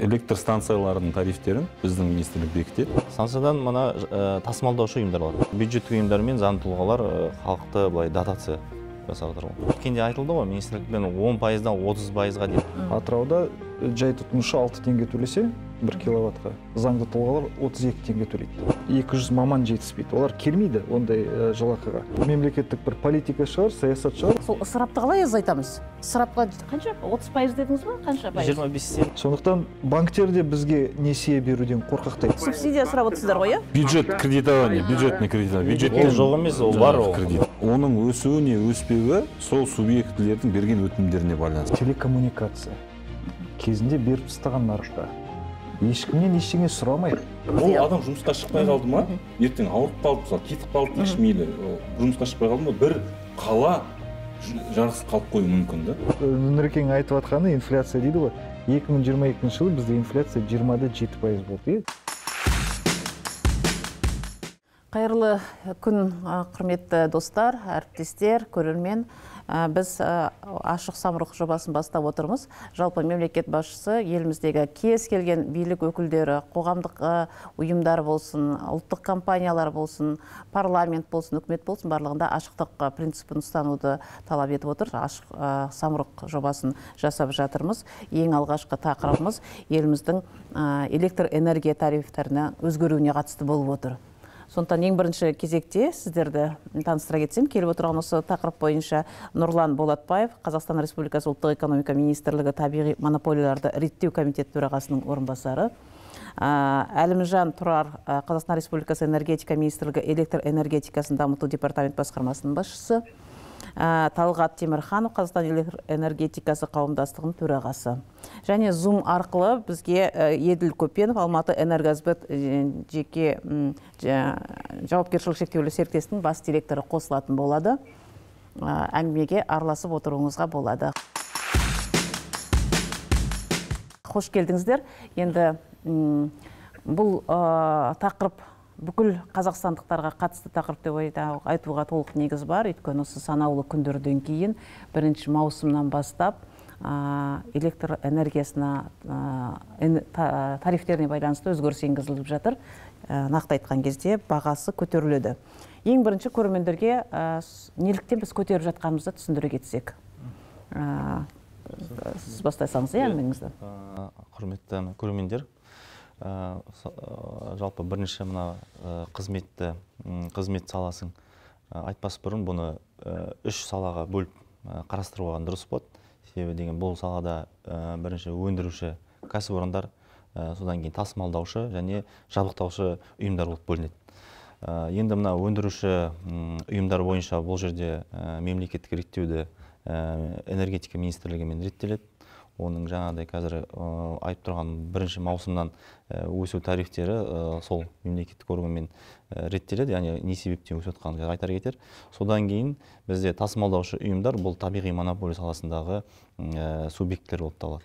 электр станцияларының тарифтерін біздің министрлік бекітеді. Станциядан мына ә, тасымалдаушы ұйымдар бар. Бюджеттік ұйымдар мен заңды тұлғалар ә, халықты былай дотация жасап жатыр ғой өткенде айтылды ғой министрлікпен он пайыздан отыз пайызға дейін. Атырауда жай тұтынушы алты теңге төлесе бір киловаттқа заңды тұлғалар 32 теңге төлейді. 200 маман жетіспейді. Олар келмейді ондай ә, жалақыға. Мемлекеттік бір политика шығар саясат шығар. Сол ысырапты қалай азайтамыз? Ысырапқа қанша? отыз пайыз дедіңіз ба? Қанша пайыз? Жиырма бестен сондықтан банктер де бізге несие беруден қорқақтайды. Субсидия сұрап отырсыздар ғой иә? Бюджет кредитование бюджетный кредитование ол бюджеттен жоқ емес ол бар ол. кредит. Оның өсуі не өспеуі сол субъектілердің берген өтінімдеріне байланысты. Телекоммуникация. Кезінде беріп тастаған нарыққа ешкімнен ештеңе сұрамай ол адам жұмысқа шықпай қалды ма? Ертең ауырып қалды мысалы кетіп қалды дейікші мейлі ол жұмысқа шықпай қалды ма? бір қала жарықсыз қалып қоюы мүмкін да. Нұрекең айтып жатқаны инфляция дейді ғой. 2022 жылы бізде инфляция 20-да жеті пайыз болды иә. Қайырлы күн құрметті достар әріптестер көрермен. Біз ә, ашық самұрық жобасын бастап отырмыз. Жалпы мемлекет басшысы еліміздегі кез келген билік өкілдері қоғамдық ә, ұйымдар болсын ұлттық компаниялар болсын парламент болсын үкімет болсын барлығында ашықтық принципін ұстануды талап етіп отыр. Ашық самұрық жобасын жасап жатырмыз. Ең алғашқы тақырыбымыз еліміздің электр энергия тарифтеріне өзгеруіне қатысты болып отыр. Сондықтан ең бірінші кезекте сіздерді таныстыра кетсем келіп отырған осы тақырып бойынша нұрлан болатбаев қазақстан республикасы ұлттық экономика министрлігі табиғи монополияларды реттеу комитеті төрағасының орынбасары. Әлімжан тұрар қазақстан республикасы энергетика министрлігі электр энергетикасын дамыту департамент басқармасының басшысы. Ә, талғат темірханов қазақстан энергетикасы қауымдастығының төрағасы. Және зум арқылы бізге ә, еділ көпенов алматы энергосбыт ә, жеке жауапкершілігі шектеулі серіктестігінің бас директоры қосылатын болады. Әңгімеге араласып отыруыңызға болады. Қош келдіңіздер. Енді бұл тақырып бүкіл қазақстандықтарға қатысты тақырып деп айтуға толық негіз бар. Өйткені осы санаулы күндерден кейін бірінші маусымнан бастап ә, электр энергиясына ә, тарифтеріне байланысты өзгеріс енгізіліп жатыр. Ә, нақты айтқан кезде бағасы көтеріледі. Ең бірінші көрермендерге ә, неліктен біз көтеріп жатқанымызды түсіндіре кетсек. Ә, сіз бастасаңыз иә әңгімеңізді құрметті көрермендер жалпы бірінші мына ә, қызметті қызмет саласын ә, айтпас бұрын бұны ә, үш салаға бөліп ә, қарастырып алған дұрыс болады себебі деген бұл салада ә, бірінші өндіруші кәсіпорындар ә, содан кейін тасымалдаушы және жабдықтаушы ұйымдар болып бөлінеді. Ә, енді мына өндіруші ұйымдар бойынша бұл жерде ә, мемлекеттік реттеуді ә, энергетика министрлігімен реттеледі. Оның жаңағыдай қазір ә, айтып тұрған бірінші маусымнан ә, өсу тарифтері ә, сол мемлекеттік органмен ә, реттеледі. Яғни не себептен өсіп жатқанын айтар кетер. Содан кейін бізде тасымалдаушы ұйымдар бұл табиғи монополия саласындағы субъектілер болып табылады.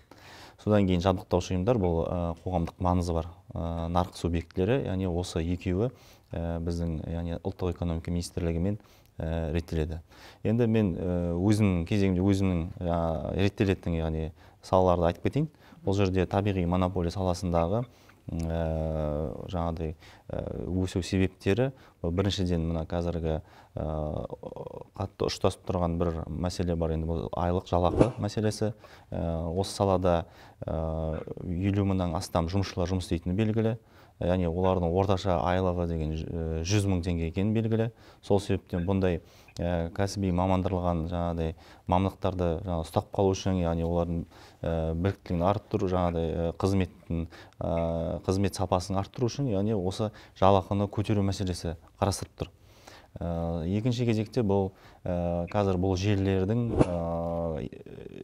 Содан кейін жабдықтаушы ұйымдар бұл қоғамдық маңызы бар нарық субъектілері яғни осы екеуі біздің яғни ұлттық экономика министрлігімен реттеледі. Енді мен өзімнің кезегімде өзімнің реттелетін яғни салаларды айтып кетейін. Бұл жерде табиғи монополия саласындағы ә, жаңағыдай ә, өсу себептері біріншіден мына қазіргі ә, қатты ұштасып тұрған бір мәселе бар. Енді бұл айлық жалақы мәселесі. Осы салада елу мыңнан астам жұмысшылар жұмыс істейтіні белгілі. Яғни олардың орташа айлығы деген жүз мың теңге екені белгілі. Сол себептен бұндай ә, кәсіби мамандырылған жаңағыдай мамандықтарды жаңағы ұстап қалу үшін яғни олардың ә, біліктілігін арттыру жаңағыдай ә, қызметтің ә, қызмет сапасын арттыру үшін яғни осы жалақыны көтеру мәселесі қарастырып тұр. Ә, екінші кезекте бұл ә, қазір бұл желілердің ә,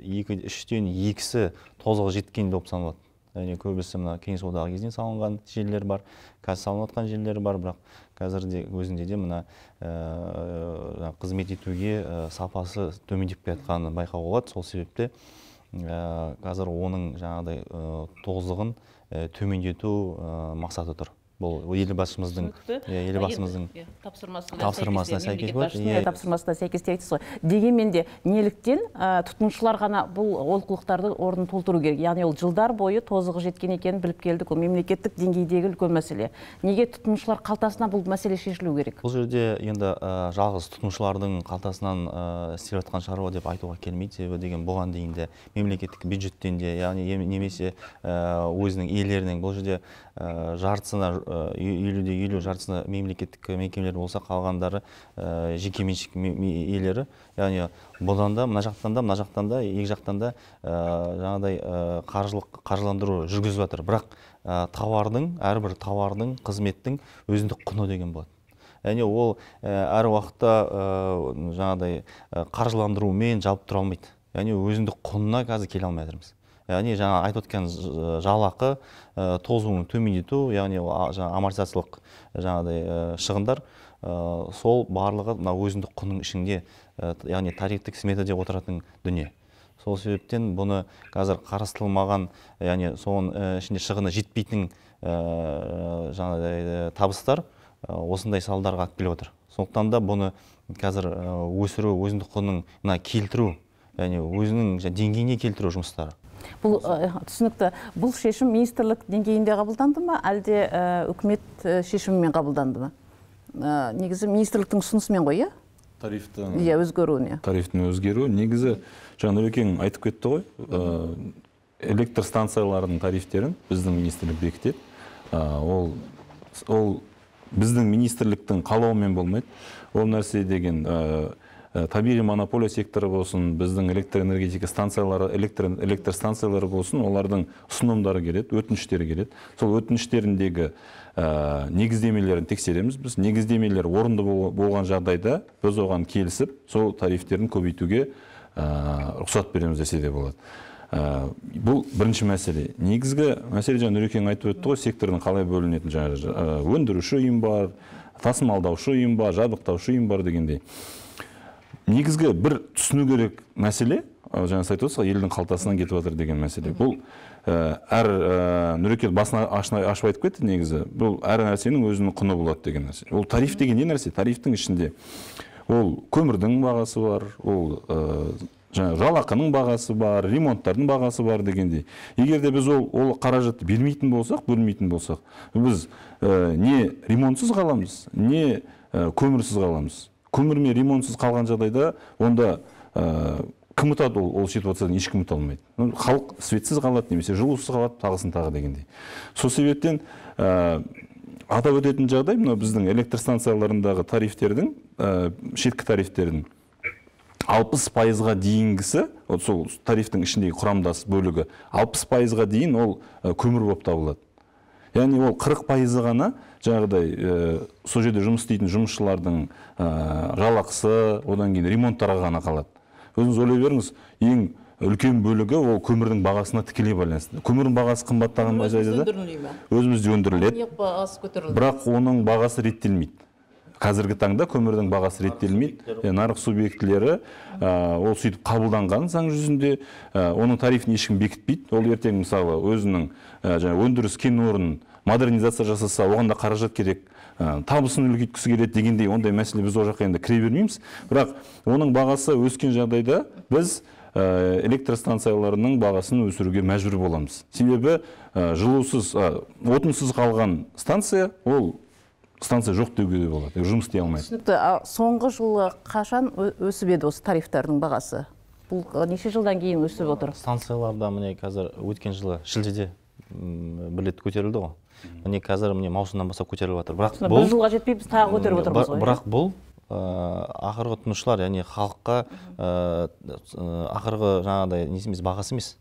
екі үштен екісі тозығы жеткен болып саналады. Яғни көбісі мына кеңес одағы кезінен салынған желілер бар қазір салынып жатқан желілер бар бірақ қазірде өзінде де мына ә, қызмет етуге ә, сапасы төмендеп келе жатқанын байқауға болады. Сол себепті ә, қазір оның жаңағыдай ә, тозығын төмендету мақсаты тұр. Бұл елбасымыздың иә елбасымыздың тапсырмасына сәйкес, болады, тапсырмасына сәйкес дейсіз ғой дегенмен де неліктен ә, тұтынушылар ғана бұл олқылықтарды орнын толтыру керек. Яғни ол жылдар бойы тозығы жеткен екенін біліп келдік. Ол мемлекеттік деңгейдегі үлкен мәселе. Неге тұтынушылар қалтасына бұл мәселе шешілу керек? Бұл жерде енді ә, жалғыз тұтынушылардың қалтасынан ә, істеліп жатқан шаруа деп айтуға келмейді себебі деген бұған дейін де мемлекеттік бюджеттен де яғни ем- немесе өзінің иелерінің бұл жерде жартысына елуде елу жартысына мемлекеттік мекемелер болса қалғандары жекеменшік ме- ме- иелері. Яғни бұдан да мына жақтан да мына жақтан да екі жақтан да ә, жаңағыдай қаржылық қаржыландыру жүргізіп жатыр. Бірақ тауардың әрбір тауардың қызметтің өзіндік құны деген болады. Яғни ол әр уақытта жаңағыдай қаржыландырумен жабып тұра алмайды. Яғни өзіндік құнына қазір келе алмай жатырмыз. Яғни жаңа айтып өткен жалақы ә, тозуын төмендету яғни ол а- жаңа амортизациялық жаңағыдай ә, шығындар сол барлығы мына өзіндік құнның ішінде яғни тарифтік смета деп отыратын дүние. Сол себептен бұны қазір қарастырылмаған яғни соның ішінде шығыны жетпейтін жаңағыдай табыстар осындай салдарға алып келіп отыр. Сондықтан да бұны қазір өсіру өзіндік құнның мына келтіру яғни өзінің деңгейіне келтіру жұмыстары. Бұл ә, түсінікті. Бұл шешім министрлік деңгейінде қабылданды ма? Әлде ә, үкімет ә, шешімімен қабылданды ма? Негізі министрліктің ұсынысымен ғой иә? Тарифтің иә өзгеруіне. тарифтің өзгеруі. Негізі жаңа нұрекең айтып кетті ғой ә, электр станцияларының тарифтерін біздің министрлік бекітеді. Ә, ол ол біздің министрліктің қалауымен болмайды. Ол нәрсе деген ә, табиғи монополия секторы болсын біздің электр энергетика станциялары электр, станциялары болсын олардың ұсынымдары келеді өтініштері келеді. Сол өтініштеріндегі ә, негіздемелерін тексереміз біз. Негіздемелер орынды бол- болған жағдайда біз оған келісіп сол тарифтерін көбейтуге ә, рұқсат береміз десе де болады. Ә, бұл бірінші мәселе. Негізгі мәселе жаңа нұрекең айтып өтті ғой сектордың қалай бөлінетінін жаңағы өндіруші ұйым бар тасымалдаушы ұйым бар жабдықтаушы ұйым бар дегендей. Негізгі бір түсіну керек мәселе жаңа сіз айтып отырсыз ғой елдің қалтасынан кетіп жатыр деген мәселе. Бұл әр ә, нұрекең басына ашып айтып кетті негізі. Бұл әр нәрсенің өзінің құны болады деген нәрсе. Ол тариф деген не нәрсе? Тарифтің ішінде ол көмірдің бағасы бар ол ә, жаңағы жалақының бағасы бар ремонттардың бағасы бар дегендей. Егер де біз ол, ол қаражатты бермейтін болсақ бөлмейтін болсақ біз ә, не ремонтсыз қаламыз не ә, көмірсіз қаламыз. Көмір мен ремонтсыз қалған жағдайда онда ә, кім ұтады ол, ол ситуациядан ешкім ұта алмайды. Халық светсіз қалады немесе жылусыз қалады тағысын тағы дегендей. Сол себептен ә, атап өтетін жағдай мынау біздің электр станцияларындағы тарифтердің ә, шеткі тарифтердің алпыс пайызға дейінгісі вот сол тарифтің ішіндегі құрамдас бөлігі алпыс пайызға дейін ол көмір болып табылады. Яғни ол қырық пайызы ғана жаңағыдай ә, сол жерде жұмыс істейтін жұмысшылардың ә, жалақысы одан кейін ремонттарға ғана қалады. Өзіңіз ойлай беріңіз ең үлкен бөлігі ол көмірдің бағасына тікелей байланысты. Көмірдің бағасы қымбаттаған жағдайда өзімізде өндіріледі. Бірақ оның бағасы реттелмейді. Қазіргі таңда көмірдің бағасы реттелмейді. нарық субъектілері ә, ол сөйтіп қабылданған заң жүзінде ә, оның тарифін ешкім бекітпейді. Ол ертең мысалы өзінің ә, жаңағы өндіріс кен орнын модернизация жасаса оған да қаражат керек. Ә, табысын үлкейткісі келеді дегендей ондай мәселе біз ол жаққа енді кіре бермейміз. Бірақ оның бағасы өскен жағдайда біз ә, электр станцияларының бағасын өсіруге мәжбүр боламыз. Себебі ә, жылусыз ә, отынсыз қалған станция ол станция жоқ деуге де болады. Жұмыс істей алмайды. Түсінікті а соңғы жылы қашан өсіп еді осы тарифтардың бағасы? Бұл неше жылдан кейін өсіп отыр? Станцияларда міне қазір өткен жылы шілдеде бір рет көтерілді ғой. Міне қазір міне маусымнан бастап көтеріліп жатыр. Бірақ бір жылға жетпей біз тағы көтеріп отырмыз ғой. бірақ бұл ә, ақырғы тұтынушылар яғни халыққа ә, ақырғы жаңағыдай несі емес бағасы емес.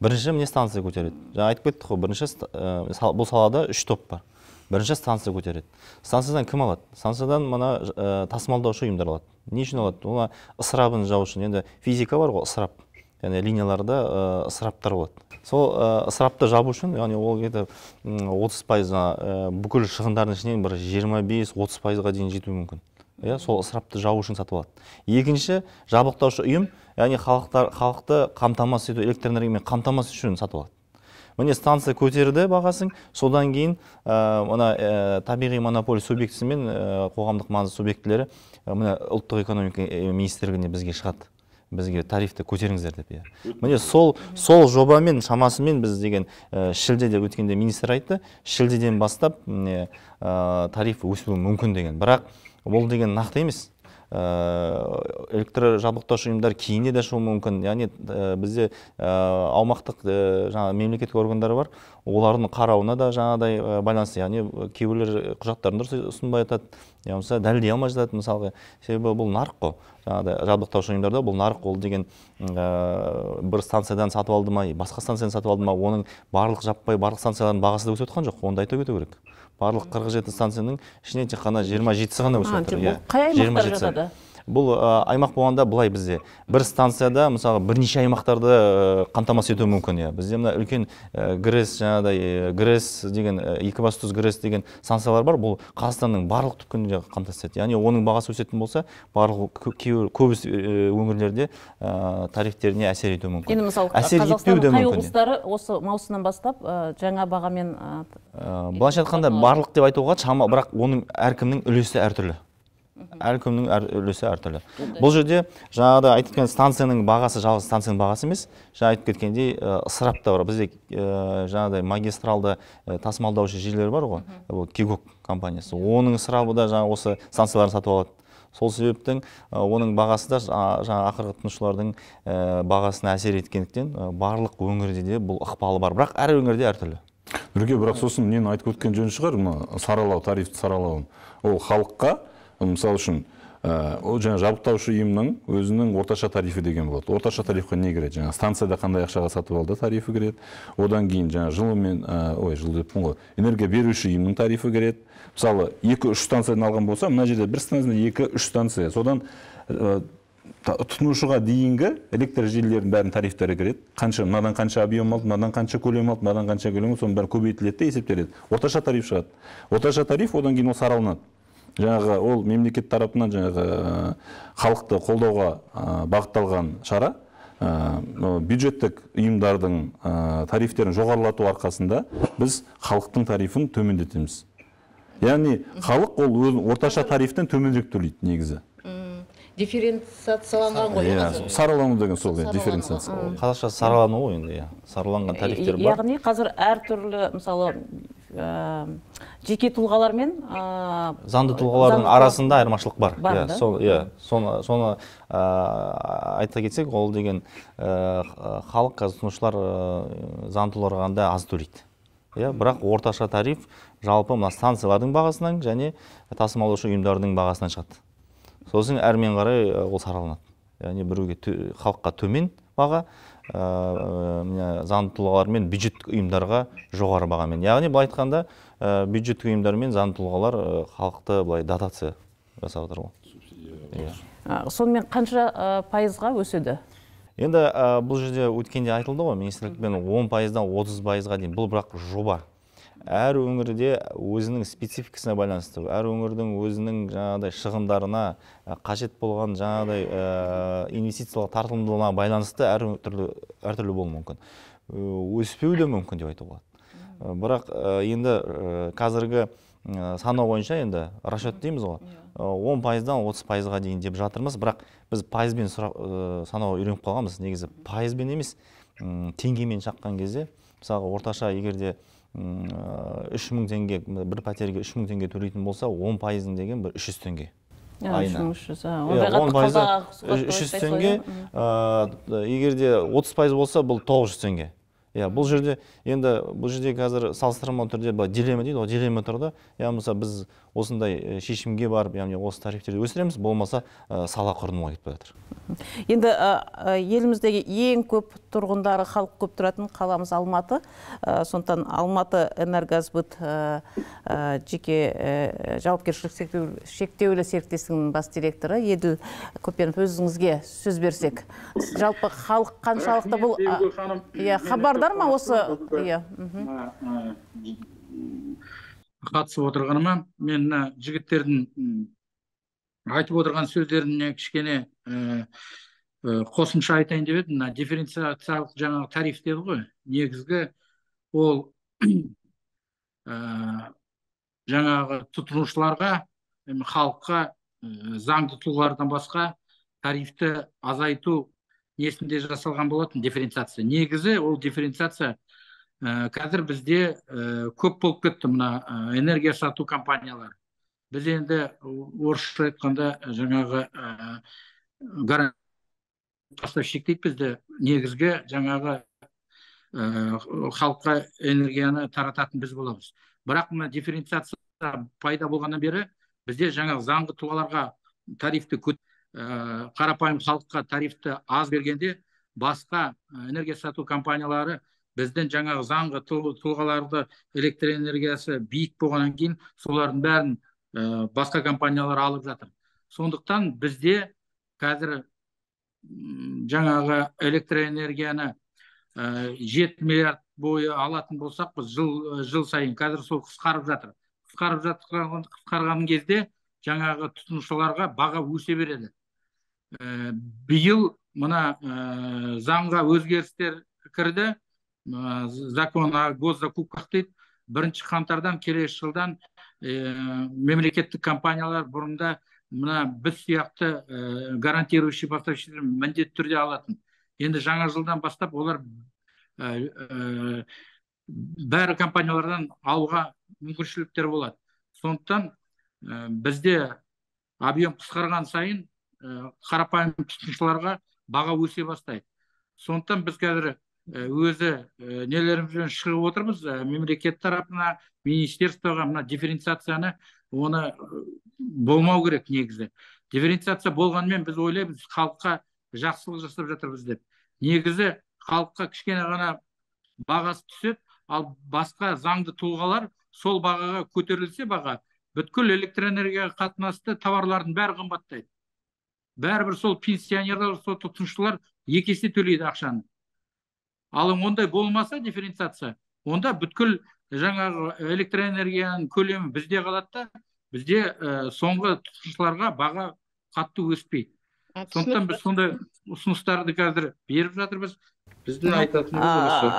Бірінші міне станция көтереді. Жаңа айтып кеттік қой бірінші ә, бұл салада үш топ бар. Бірінші станция көтереді. Станциядан кім алады? Станциядан мына ә, тасымалдаушы ұйымдар алады. Не үшін алады? Оны ысырабын жау үшін. Енді физика бар ғой ысырап. Яғни линияларда ә, ысыраптар болады. Сол ә, ысырапты жабу үшін яғни ол где отыз пайыз ә, бүкіл шығындардың ішінен бір жиырма бес отыз пайызға дейін жетуі мүмкін. Иә сол ысырапты жабу үшін сатып алады. Екінші жабдықтаушы ұйым яғни халықтар халықты қамтамасыз ету электр энергиямен қамтамасыз үшін сатып алады. Міне станция көтерді бағасын содан кейін мына ә, табиғи монополия субъектісі мен қоғамдық маңызды субъектілері міне ұлттық экономика министрлігіне бізге шығады. Бізге тарифті көтеріңіздер деп иә. Міне сол сол жобамен шамасымен біз деген ә, шілдеде өткенде министр айтты. Шілдеден бастап міне ә, тариф өсуі мүмкін деген. Бірақ ол деген нақты емес. Ә, электр жабдықтаушы ұйымдар кейінде де шығуы мүмкін. Яғни ә, бізде ә, аумақтық ә, жаңағы мемлекеттік органдар бар. Олардың қарауына да жаңағыдай ә, байланысты. Яғни кейбіреулер құжаттарын дұрыс ұсынбай жатады. Я болмаса дәлелдей алмай жатады мысалға себебі бұл нарық қой жаңағыдай жабдықтаушы ұйымдарда бұл нарық ол деген ә, бір станциядан сатып алды ма басқа станциядан сатып алды ма оның барлық жаппай барлық станциялардың бағасы да өсіп жатқан жоқ оны да айта кету керек барлық қырық жеті станцияның ішінен тек қана жиырма жетісі ғана өсіп жатыр бұл қай аймақтар 27-сі. жатады? Бұл ә, аймақ болғанда былай бізде. Бір станцияда мысалы бірнеше аймақтарды қамтамасыз етуі мүмкін иә. Бізде мына үлкен ә, грэс жаңағыдай ә, грэс деген ә, екібастұз грэс деген станциялар бар. Бұл қазақстанның барлық түпкірінде қамтамасыз етеді яғни оның бағасы өсетін болса барлық кө- кейбір көбі өңірлерде ә, тарифтеріне әсер етуі мүмкін. Енді мысалы әсер етпеуі қай мүмкін облыстары осы маусымнан бастап ә, жаңа бағамен былайша айтқанда барлық деп айтуға шама бірақ оның әркімнің үлесі әртүрлі. Әркімнің әр үлесі әртүрлі бұл жерде жаңағыдай айтып кеткен станцияның бағасы жалғыз станцияның бағасы емес. Жаңа айтып кеткендей ысырап та бар. Бізде жаңағыдай магистралды тасымалдаушы желілер бар ғой. Бұл кигок компаниясы. Оның ысырабы да жаңағы осы станцияларын сатып алады. Сол себептен оның бағасы да жа- жаңағы ақырғы тұтынушылардың бағасына әсер еткендіктен барлық өңірде де бұл ықпалы бар. Бірақ әр өңірде әртүрлі нұрке бірақ сосын нені айтып өткен жөн шығар мына саралау тарифті саралауын. Ол халыққа мысалы үшін ә, ол жаңағы жабдықтаушы ұйымның өзінің орташа тарифі деген болады. Орташа тарифқа не кіреді? Жаңағы станцияда қандай ақшаға сатып алды тарифі кіреді. Одан кейін жаңағы жылумен ә, ой жылу деппін ғой. Энергия беруші ұйымның тарифі кіреді. Мысалы екі үш станциядан алған болса мына жерде бір станцияда екі үш станция. Содан та- тұтынушыға дейінгі электр желілерінің бәрінің тарифтері кіреді. Қанша мынадан қанша объем алды мынадан қанша көлем алды мынадан қанша көлем алды соның бәрі көбейтіледі де есептеледі. Орташа тариф шығады. Орташа тариф одан кейін ол сараланады. Жаңағы ол мемлекет тарапынан жаңағы ә, халықты қолдауға ә, бағытталған шара. Мынау бюджеттік ұйымдардың тарифтерін жоғарылату арқасында біз халықтың тарифін төмендетеміз. Яғни халық ол өз орташа тарифтен төменірек төлейді негізі. Дифференциацияланған ғой иә саралану деген сол иә дифференциация. қазақша саралану ғой енді иә. Сараланған тарифтер бар. яғни қазір әртүрлі мысалы жеке тұлғалар мен ә, заңды тұлғалардың заңды арасында айырмашылық бар. Иә сол иә. Соны соны ә, айта кетсек ол деген халық қазір тұтынушылар заңды тұлғаларға қарағанда аз төлейді. Иә бірақ орташа тариф жалпы мына станциялардың бағасынан және тасымалдаушы ұйымдардың бағасынан шығады. Сосын әрмен қарай ол сараланады. Яғни біреуге халыққа төмен баға ә, міне заңды тұлғалар мен бюджеттік ұйымдарға жоғары бағамен. Яғни былай айтқанда ә, бюджеттік ұйымдар мен заңды тұлғалар халықты былай дотация жасап жатыр ғой. Иә. ә, сонымен қанша пайызға өседі? Енді бұл жерде өткенде айтылды ғой министрлікпен 10 пайыздан 30 пайызға дейін. Бұл бірақ жоба. Әр өңірде өзінің спецификасына байланысты. Әр өңірдің өзінің жаңағыдай шығындарына ә, қажет болған жаңағыдай ә, инвестициялық тартымдылығына байланысты әр түрлі әртүрлі болуы мүмкін. Ö, өспеуі де мүмкін деп айтуға болады. Ә, бірақ ә, енді ә, қазіргі ә, санау бойынша енді расчет дейміз ғой. Ә, он пайыздан отыз пайызға дейін деп жатырмыз. Бірақ біз пайызбен ә, санауға үйреніп қалғанбыз. Негізі пайызбен емес теңгемен шаққан кезде мысалға орташа егер де ә, үш мың теңге бір пәтерге үш мың теңге төлейтін болса он пайызын деген бір үш жүз теңге. Айына. Иә, он пайызы үш жүз қалта- теңге егер де отыз пайыз болса бұл тоғыз жүз теңге. Иә бұл жерде енді бұл жерде қазір салыстырмалы түрде былай дилемма дейді ғой дилемма тұр да я болмаса біз осындай ә, шешімге барып яғни осы тарифтерді өсіреміз болмаса ә, сала құрдымға кетіп бара жатыр. Енді ә, еліміздегі ең көп тұрғындары халық көп тұратын қаламыз алматы. Ә, сондықтан алматы энергосбыт ә, ә, жеке ә, жауапкершілік шектеулі, шектеулі серіктестігінің бас директоры еділ көпенов. Өзіңізге сөз берсек жалпы халық қаншалықты бұл иә хабардар ма осы? иә қатысып отырғаныма мен мына жігіттердің айтып отырған сөздеріне кішкене ә, қосымша айтайын деп едім. Мына дифференциациялық жаңағы тариф деді ғой. Негізгі ол ә, жаңағы тұтынушыларға халыққа ә, заңды тұлғалардан басқа тарифті азайту несінде жасалған болатын дифференциация. Негізі ол дифференциация ә, қазір бізде ә, көп болып кетті мына ә, энергия сату компаниялары. Біз енді орысша айтқанда жаңағы ә, гарант поставщик дейді бізді негізгі жаңағы халыққа энергияны тарататын біз боламыз. Бірақ мына дифференциация пайда болғаннан бері бізде жаңағы заңды тұлғаларға тарифті көт, қарапайым халыққа тарифті аз бергенде басқа энергия сату компаниялары біздің жаңағы заңғы тұлғаларды электр энергиясы биік болғаннан кейін солардың бәрін ә, басқа компаниялар алып жатыр. Сондықтан бізде қазір жаңағы электроэнергияны ә, жеті миллиард бойы алатын болсақ біз жыл жыл сайын қазір сол қысқарып жатыр. Қысқарып жатқан қысқарған кезде жаңағы тұтынушыларға баға өсе береді. Ә, биыл мына ә, заңға өзгерістер кірді. Закон о госзакупках дейді бірінші қаңтардан келесі жылдан ә, мемлекеттік компаниялар бұрында мына біз сияқты ә, гарантирующий поставщиктер міндетті түрде алатын. Енді жаңа жылдан бастап олар ә, бәрі компаниялардан алуға мүмкіншіліктер болады. Сондықтан ә, бізде объем қысқарған сайын ә, қарапайым тұтынушыларға баға өсе бастайды. Сондықтан біз қазір өзі ә, нелерімізбен шығып отырмыз. Ә, мемлекет тарапына министерствоға мына дифференциацияны оны болмау керек негізі. Дифференциация болғанымен біз ойлаймыз халыққа жақсылық жасап жатырмыз деп. Негізі халыққа кішкене ғана бағасы түседі ал басқа заңды тұлғалар сол бағаға көтерілсе баға бүткіл электроэнергияға қатынасты товарлардың бәрі қымбаттайды. Бәрібір сол пенсионерлар сол тұтынушылар екі есе төлейді ақшаны. Ал ондай болмаса дифференциация. Онда бүткіл жаңағы электроэнергияның көлемі бізде қалады да бізде ә, соңғы тұтынушыларға баға қатты өспейді. Сондықтан біз сондай ұсыныстарды қазір беріп жатырмыз. Біздің айтатынымыз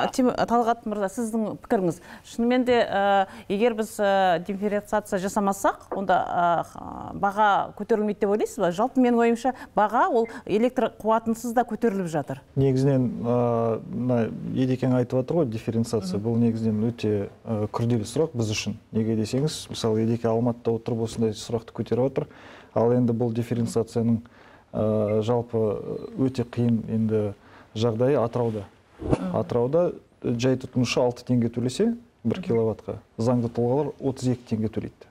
осы. Талғат мырза сіздің пікіріңіз? Шынымен де егер біз дифференциация жасамасақ онда баға көтерілмейді деп ойлайсыз ба? Жалпы менің ойымша баға ол электр қуатынсыз да көтеріліп жатыр. Негізінен мына едекең айтып жатыр ғой дифференциация бұл негізінен өте күрделі сұрақ біз үшін. Неге десеңіз мысалы едеке алматыда отырып осындай сұрақты көтеріп отыр. Ал енді бұл дифференциацияның жалпы өте қиын енді жағдайы атырауда. Атырауда жай тұтынушы алты теңге төлесе бір киловаттқа заңды тұлғалар 32 теңге төлейді.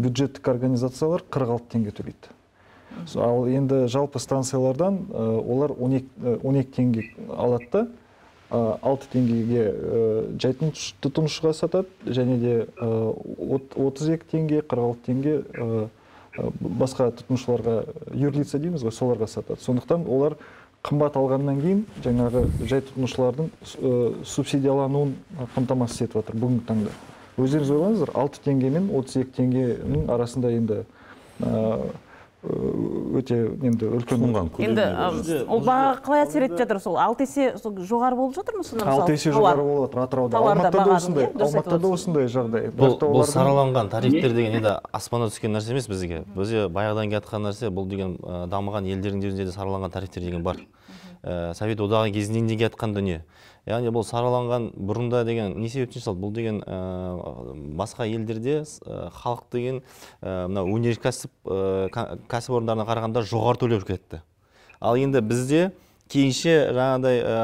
Бюджеттік организациялар 46 теңге төлейді. Ал енді жалпы станциялардан олар 12, теңге алады да алты теңгеге жай тұтынушыға сатады және де 32 теңге 46 теңге басқа тұтынушыларға юрлица дейміз ғой соларға сатады. Сондықтан олар қымбат алғаннан кейін жаңағы жай тұтынушылардың субсидиялануын қамтамасыз етіп жатыр бүгінгі таңда. Өздеріңіз ойлаңыздар алты теңге мен отыз екі теңгенің арасында енді өте енді үлкен енді ол бағаға қалай әсер етіп жатыр сол? Алты есе жоғары болып жатыр ма сонда алты есе жоғары болып жатыр атырауда. Алматыда осындай алматыда осындай жағдай. Бұл бұл сараланған тарифтер деген енді аспаннан түскен нәрсе емес бізге. Бізде баяғыдан келе жатқан нәрсе бұл деген дамыған елдердің өзінде де сараланған тарифтер деген бар. Совет одағы кезінен де келе жатқан дүние. Яғни бұл сараланған бұрында деген не себептен жасалды бұл деген ә, басқа елдерде ә, халық деген ә, мына өнеркәсіп ә, кәсіпорындарына қарағанда жоғары төлеп кетті ал енді бізде кейінше жаңағыдай ә,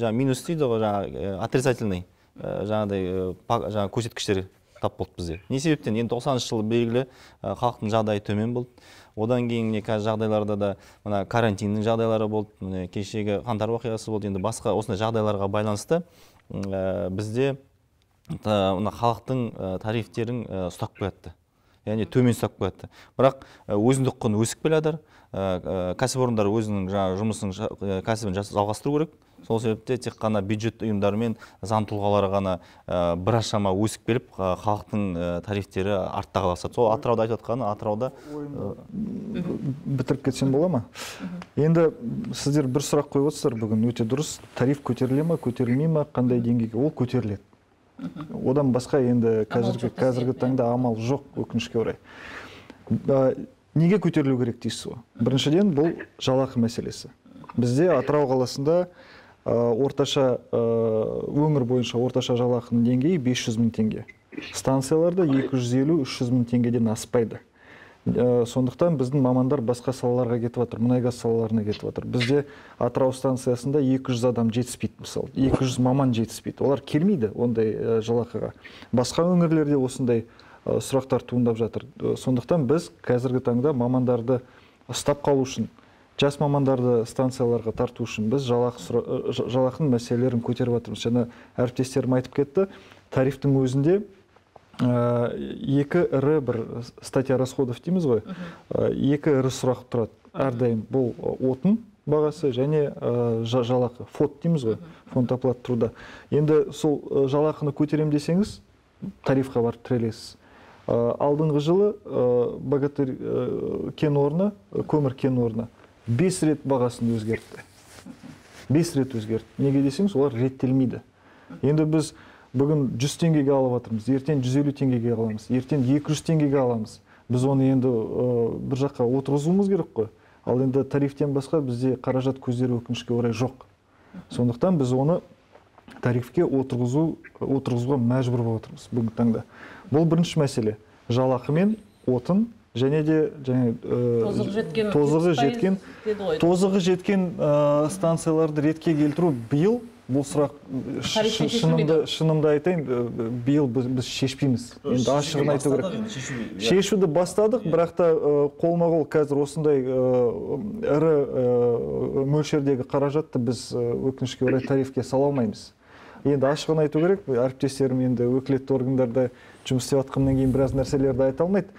жаңағы минус дейді ғой жаңағы отрицательный ә, жаңағыдай жаңағы көрсеткіштер тап болды бізде. Не себептен енді тоқсаныншы жылы белгілі халықтың жағдайы төмен болды. Одан кейін міне қазір жағдайларда да мына карантиннің жағдайлары болды міне кешегі қаңтар оқиғасы болды енді басқа осындай жағдайларға байланысты ә, бізде мына халықтың тарифтерін ұстап қоятты. Яғни төмен ұстап қоятты. Бірақ өзіндік құн өсіп келе жатыр. Кәсіпорындар өзінің жаңағы жұмысын кәсібін жалғастыру керек. Сол себепте тек қана бюджет ұйымдары мен заң тұлғалары ғана ә, біршама өсіп келіп халықтың тарифтері артта қала бастады сол атырауда айтып жатқаны атырауда бітіріп кетсем бола ма? Енді сіздер бір сұрақ қойып отырсыздар бүгін. Өте дұрыс. Тариф көтеріле ма көтерілмей ма қандай деңгейге? Ол көтеріледі. Одан басқа енді қазіргі қазіргі таңда амал жоқ өкінішке орай. Неге көтерілу керек дейсіз ғой? Біріншіден бұл жалақы мәселесі. Бізде атырау қаласында орташа өңір бойынша орташа жалақының деңгейі 500 мың теңге. Станцияларда 250-300 мың теңгеден аспайды. Сондықтан біздің мамандар басқа салаларға кетіп жатыр мұнай газ салаларына кетіп жатыр. Бізде атырау станциясында 200 адам жетіспейді мысалы. 200 маман жетіспейді. Олар келмейді ондай жалақыға. Басқа өңірлерде осындай сұрақтар туындап жатыр. Ә, сондықтан біз қазіргі таңда мамандарды ұстап қалу үшін жас мамандарды станцияларға тарту үшін біз жалақы сұра- ж- жалақының мәселелерін көтеріп жатырмыз жаңа әріптестерім айтып кетті тарифтің өзінде ә, екі ірі бір статья расходов дейміз ғой. Ә, екі ірі сұрақ тұрады. Әрдайым бұл отын бағасы және ә, жа- жалақы фот дейміз ғой фонд оплаты труда енді сол жалақыны көтерем десеңіз тарифқа барып тірелесіз. Алдыңғы жылы ә, богатырь ә, кен орны көмір кен орны бес рет бағасын өзгертті. Бес рет өзгертті. Неге десеңіз олар реттелмейді. Енді біз бүгін 100 теңгеге алып жатырмыз ертең 150 теңгеге аламыз ертең 200 теңгеге аламыз. Біз оны енді бір жаққа отырғызуымыз керек қой. Ал енді тарифтен басқа бізде қаражат көздері өкінішке орай жоқ. Сондықтан біз оны тарифке отырғызу отырғызуға мәжбүр болып отырмыз бүгінгі таңда. Бұл бірінші мәселе. Жалақы мен отын және де және ә, тозығы жеткен тозығы 70% жеткен ә, станцияларды ретке келтіру биыл бұл сұрақ ш- Тарифтен ш- шынымды шынымды айтайын ә, биыл біз, біз шешпейміз. Енді ашығын айту керек шешуді бастадық бірақ та қолма қол қазір осындай ірі мөлшердегі қаражатты біз өкінішке орай тарифке сала алмаймыз. Енді ашығын айту керек. Әріптестерім енді өкілетті органдарда жұмыс істеп жатқаннан кейін біраз нәрселерді айта алмайды.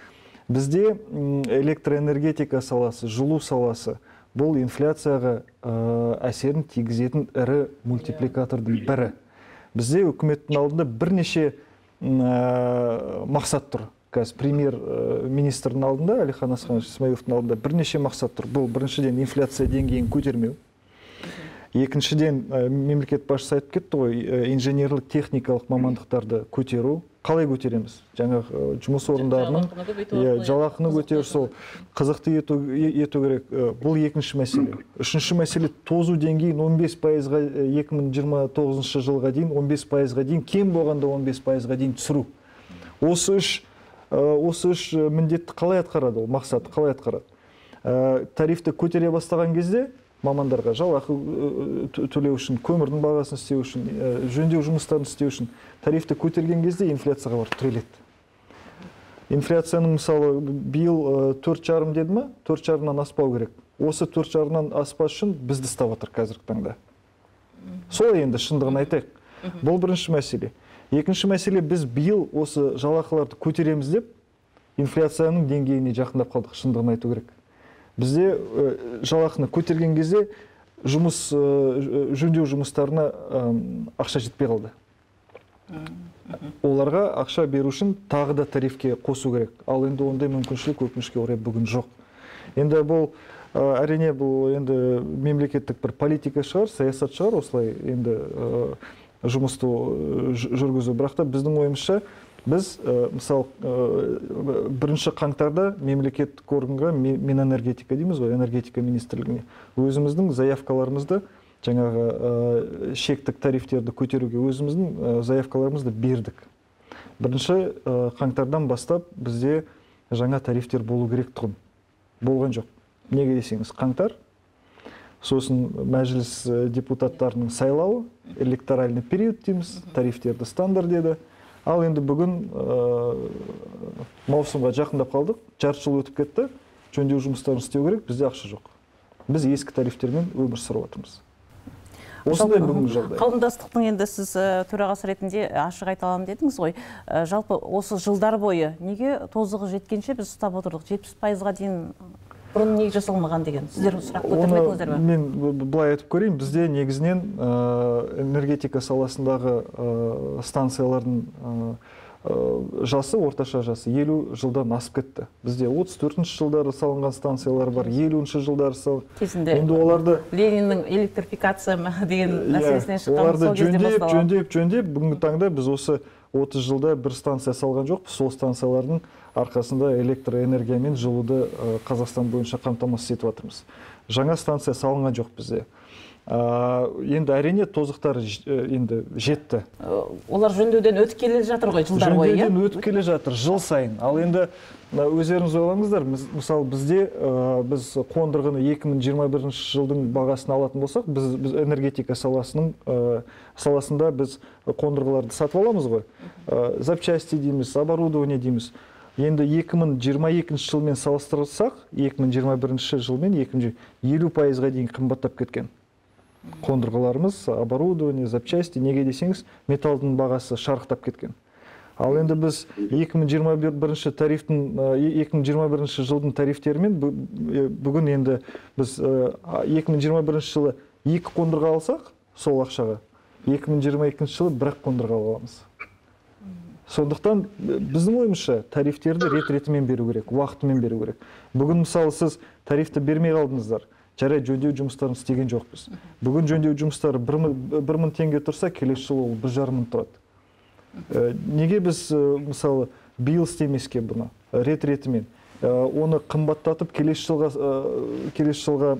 Бізде электроэнергетика саласы жылу саласы бұл инфляцияға ә, әсерін тигізетін ірі мультипликатордың бірі. Бізде үкіметтің алдында бірнеше ә, мақсат тұр. Қазір премьер министрдің алдында әлихан асханович смайыловтың алдында бірнеше мақсат тұр. Бұл біріншіден инфляция деңгейін көтермеу. Екіншіден ә, мемлекет басшысы айтып кетті ғой ә, инженерлік техникалық мамандықтарды көтеру қалай көтереміз? Жаңағы ә, жұмыс орындарының иә жалақыны көтеру сол қызықты ету, ету керек. Ә, бұл екінші мәселе. Үшінші мәселе тозу деңгейін 15 пайызға ә, 2029 жылға дейін 15 пайызға дейін кем болғанда 15 пайызға дейін түсіру. Осы үш ә, осы үш міндетті қалай атқарады ол? Мақсатты қалай атқарады? Ә, тарифті көтере бастаған кезде мамандарға жалақы тө- төлеу үшін көмірдің бағасын істеу үшін ә, жөндеу жұмыстарын істеу үшін тарифті көтерген кезде инфляцияға барып тіреледі. Инфляцияның мысалы биыл ә, төрт жарым деді ма төрт жарымнан аспау керек. Осы төрт жарымнан аспас үшін бізді ұстап жатыр қазіргі таңда. Сол енді шындығын айтайық. Бұл бірінші мәселе. Екінші мәселе біз биыл осы жалақыларды көтереміз деп инфляцияның деңгейіне жақындап қалдық. Шындығын айту керек. Бізде ә, жалақыны көтерген кезде жұмыс ә, жөндеу жұмыстарына ақша жетпей қалды. Оларға ақша беру үшін тағы да тарифке қосу керек. Ал енді ондай мүмкіншілік өкінішке орай бүгін жоқ. Енді бұл әрине бұл енді мемлекеттік бір политика шығар саясат шығар осылай енді жұмысты жүргізу. Бірақ та біздің ойымызша біз ә, мысалы ә, бірінші қаңтарда мемлекеттік органға Ми- минэнергетика дейміз ғой энергетика министрлігіне. Өзіміздің заявкаларымызды жаңағы ә, шектік тарифтерді көтеруге өзіміздің ә, заявкаларымызды бердік. Бірінші ә, қаңтардан бастап бізде жаңа тарифтер болу керек тұғын. Болған жоқ. Неге десеңіз қаңтар сосын мәжіліс депутаттарының сайлауы электоральный период дейміз тарифтерді стандарт деді. Ал енді бүгін ә, маусымға жақындап қалдық. Жарты жыл өтіп кетті. Жөндеу жұмыстарын істеу керек. Бізде ақша жоқ. Біз ескі тарифтермен өмір сүріп жатырмыз осындай бүгінгі жағдай. қауымдастықтың енді сіз ә, төрағасы ретінде ашық айта аламын дедіңіз ғой. Ә, жалпы осы жылдар бойы неге тозығы жеткенше біз ұстап отырдық? Жетпіс пайызға дейін бұрын неге жасалмаған деген сіздер сұрақ көтеріп едіңіздер ме мен былай айтып көрейін. Бізде негізінен ә, энергетика саласындағы ә, станциялардың жасы орташа жасы елу жылдан асып кетті. Бізде отыз төртінші жылдары салынған станциялар бар елуінші жылдары сал кезінде енді оларды лениннің электрификация ма деген Иә, мәселесінен шыққан оларды жөндеп жөндеп жөндеп. Бүгінгі таңда біз осы 30 жылда бір станция салған жоқпыз. Сол станциялардың арқасында электроэнергиямен жылуды қазақстан бойынша қамтамасыз етіп жатырмыз. Жаңа станция салынған жоқ бізде. А, енді әрине э, енді жетті. Олар жөндеуден өтіп келе жатыр ғой жылдар бойы иә? жөндеуден өтіп келе жатыр жыл сайын. Ал енді мына өздеріңіз ойлаңыздар мыс- мысалы бізде ә, біз қондырғыны 2021 жылдың бағасын алатын болсақ біз, біз энергетика саласының ә, саласында біз қондырғыларды сатып аламыз ғой. Ә, запчасти дейміз оборудование дейміз. Енді 2022 жылмен салыстырсақ 2021 жылмен 50 пайызға дейін қымбаттап кеткен қондырғыларымыз оборудование запчасти неге десеңіз металлдың бағасы шарықтап кеткен. Ал енді біз 2021 тарифтің э, 2021 жылдың тарифтерімен бүгін енді біз э, 2021 жылы екі қондырғы алсақ сол ақшаға. 2022 жылы бір ақ қондырғы ала аламыз. Сондықтан біздің ойымызша тарифтерді рет ретімен беру керек уақытымен беру керек. Бүгін мысалы сіз тарифті бермей қалдыңыздар жарайды жөндеу жұмыстарын істеген жоқпыз. Бүгін жөндеу жұмыстары бір мың теңге тұрса келесі жылы ол бір жарым мың тұрады. Э, неге біз э, мысалы биыл істемеске бұны? Рет ретімен. Э, оны қымбаттатып келесі жылға келесі жылға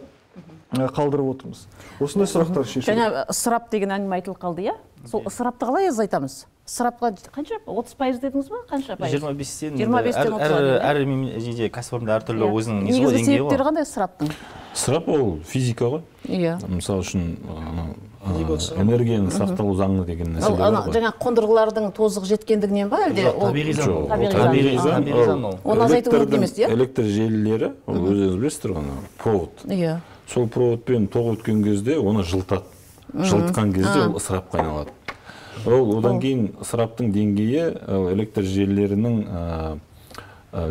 қалдырып отырмыз. Осындай сұрақтар шешу керек. жаңа ысырап деген әңгіме айтылып қалды иә? Сол ысырапты қалай азайтамыз? Ысырапқа қанша? отыз пайыз дедіңіз ба? қанша пайыз? Жиырма бестен жиырма бестен әр әр кәсіпорында әртүрлі Иә. өзінің негізгі себептері қандай ысыраптың? Ысырап ол физика ғой. Иә. Мысалы үшін энергияның сақталу заңы деген ана бар ғой. жаңа қондырғылардың тозығы жеткендігінен ба әлде ол табиғи заң ол. табиғи табиғи заң. Оны азайту электрдің- емес, иә? электр желілері ол өзіңіз білесіздер ғой ана провод. Иә. Сол проводпен тоқ өткен кезде оны жылытады. Жылытқан кезде ол ысырапқа айналады ол одан кейін ысыраптың деңгейі ол электр желілерінің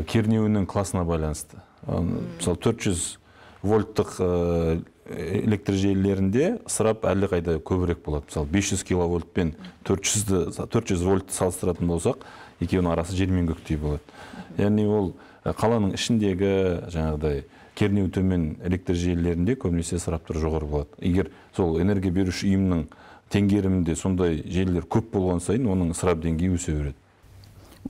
кернеуінің классына байланысты. Мысалы 400 вольттық электр желілерінде ысырап әлдеқайда көбірек болады. Мысалы 500 киловольтпен 400 400 вольтты салыстыратын болсақ екеуінің арасы жер мен көктей болады. Яғни ол қаланың ішіндегі жаңағыдай кернеуі төмен электр желілерінде көбінесе ысыраптар жоғары болады. Егер сол энергия беруші ұйымның теңгерімінде сондай желілер көп болған сайын оның ысырап деңгейі өсе береді.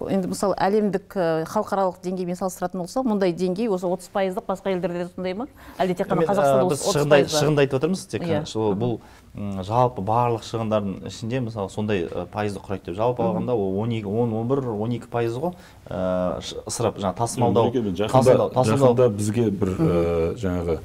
Енді мысалы әлемдік халықаралық деңгеймен салыстыратын болсақ мұндай деңгей осы отыз пайыздық басқа елдерде де сондай ма? Әлде тек қана қазақстанда біз шығындай, шығынды айтып отырмыз тек Иә. қана. Сол бұл жалпы барлық шығындардың ішінде мысалы сондай пайызды құрайды деп жалпы алғанда ол он екі он он бір он екі пайыз ғой ысырап жаңағы тасымалдау жақында, бізге бір ә, жаңағы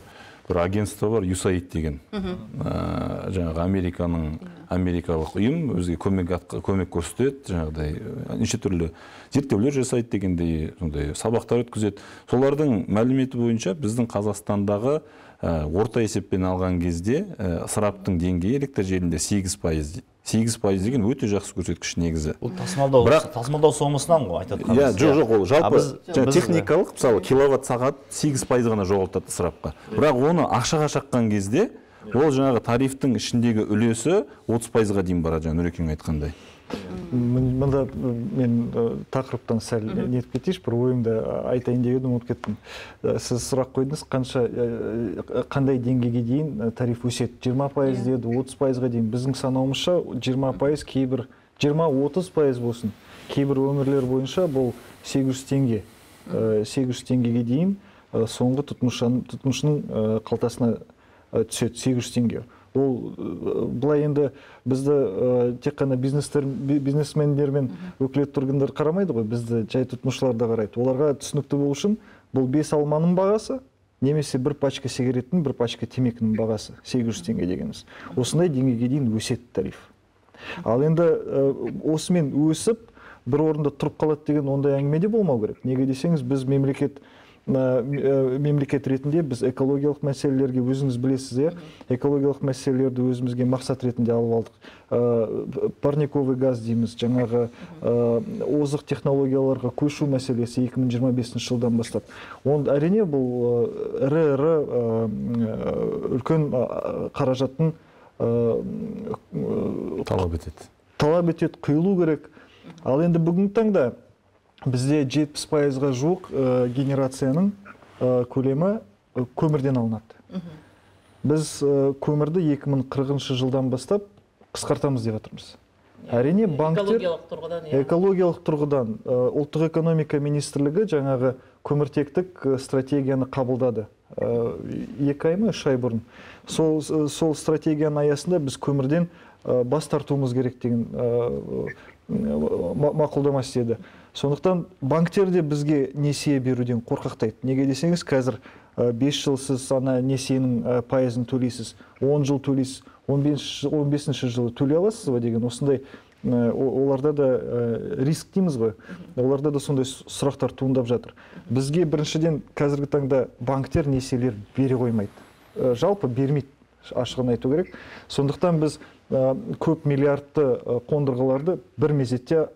бір агентство бар USAID деген. Ә, жаңағы американың америкалық ұйым өзге көмек көмек көрсетеді жаңағыдай ә, неше түрлі зерттеулер жасайды дегендей сондай сабақтар өткізеді. Солардың мәліметі бойынша біздің қазақстандағы ә, орта есеппен алған кезде ә, ысыраптың деңгейі электр желінде сегіз пайыз дейді сегіз пайыз деген өте жақсы көрсеткіш негізі. Бұл тасымалдау Бірақ- тасымалдау сомасынан ғой айтып иә жатқанымыз жоқ жоқ ол жалпы жаңа техникалық мысалы киловатт сағат сегіз пайыз ғана жоғалтады ысырапқа бірақ оны ақшаға шаққан кезде ол жаңағы тарифтің ішіндегі үлесі отыз пайызға дейін барады жаңа нұрекең айтқандай. Мында мен тақырыптан сәл нетіп кетейінші бір ойымды айтайын деп едім ұмытып кеттім. Сіз сұрақ қойдыңыз қанша қандай деңгейге дейін тариф өседі? жиырма пайыз деді отыз пайызға дейін. Біздің санауымызша жиырма пайыз кейбір жиырма отыз пайыз болсын кейбір өңірлер бойынша бұл сегіз жүз теңге. Сегіз жүз теңгеге дейін соңғы тұтынушының қалтасына түседі сегіз жүз теңге. Ол э, былай енді бізді э, тек қана бизнестер би- бизнесмендер мен өкілетті органдар қарамайды ғой бізді жай тұтынушылар да қарайды. Оларға түсінікті болу үшін бұл бес алманың бағасы немесе бір пачка сигареттің бір пачка темекінің бағасы сегіз жүз теңге дегеніміз. Осындай деңгейге дейін өседі тариф. Ал енді э, осымен өсіп бір орында тұрып қалады деген ондай әңгіме де болмау керек. Неге десеңіз біз мемлекет мемлекет ретінде біз экологиялық мәселелерге өзіңіз білесіз иә? Экологиялық мәселелерді өзімізге мақсат ретінде алып алдық. Э, парниковый газ дейміз жаңағы э, озық технологияларға көшу мәселесі 2025 жылдан бастап. Ол әрине бұл э, ірі ірі э, үлкен э, қаражаттың э, талап етеді. талап етеді құйылу керек. Ал енді бүгінгі таңда бізде жетпіс пайызға жуық э, генерацияның э, көлемі көмірден алынады. Біз э, көмірді 2040 жылдан бастап қысқартамыз деп жатырмыз. Әрине банктер экологиялық тұрғыдан иә. экологиялық тұрғыдан ұлттық экономика министрлігі жаңағы көміртектік стратегияны қабылдады екі ай ма үш ай бұрын. Сол сол стратегияның аясында біз көмірден бас тартуымыз керек деген ма- мақұлдама істеді. Сондықтан банктер де бізге несие беруден қорқақтайды. Неге десеңіз қазір бес жыл сіз ана несиенің пайызын төлейсіз он жыл төлейсіз он бесінші жылы төлей аласыз ба деген осындай оларда да риск дейміз ғой. Оларда да сондай сұрақтар туындап жатыр. Бізге біріншіден қазіргі таңда банктер несиелер бере қоймайды. Жалпы бермейді ашығын айту керек. Сондықтан біз көп миллиардты қондырғыларды бір мезетте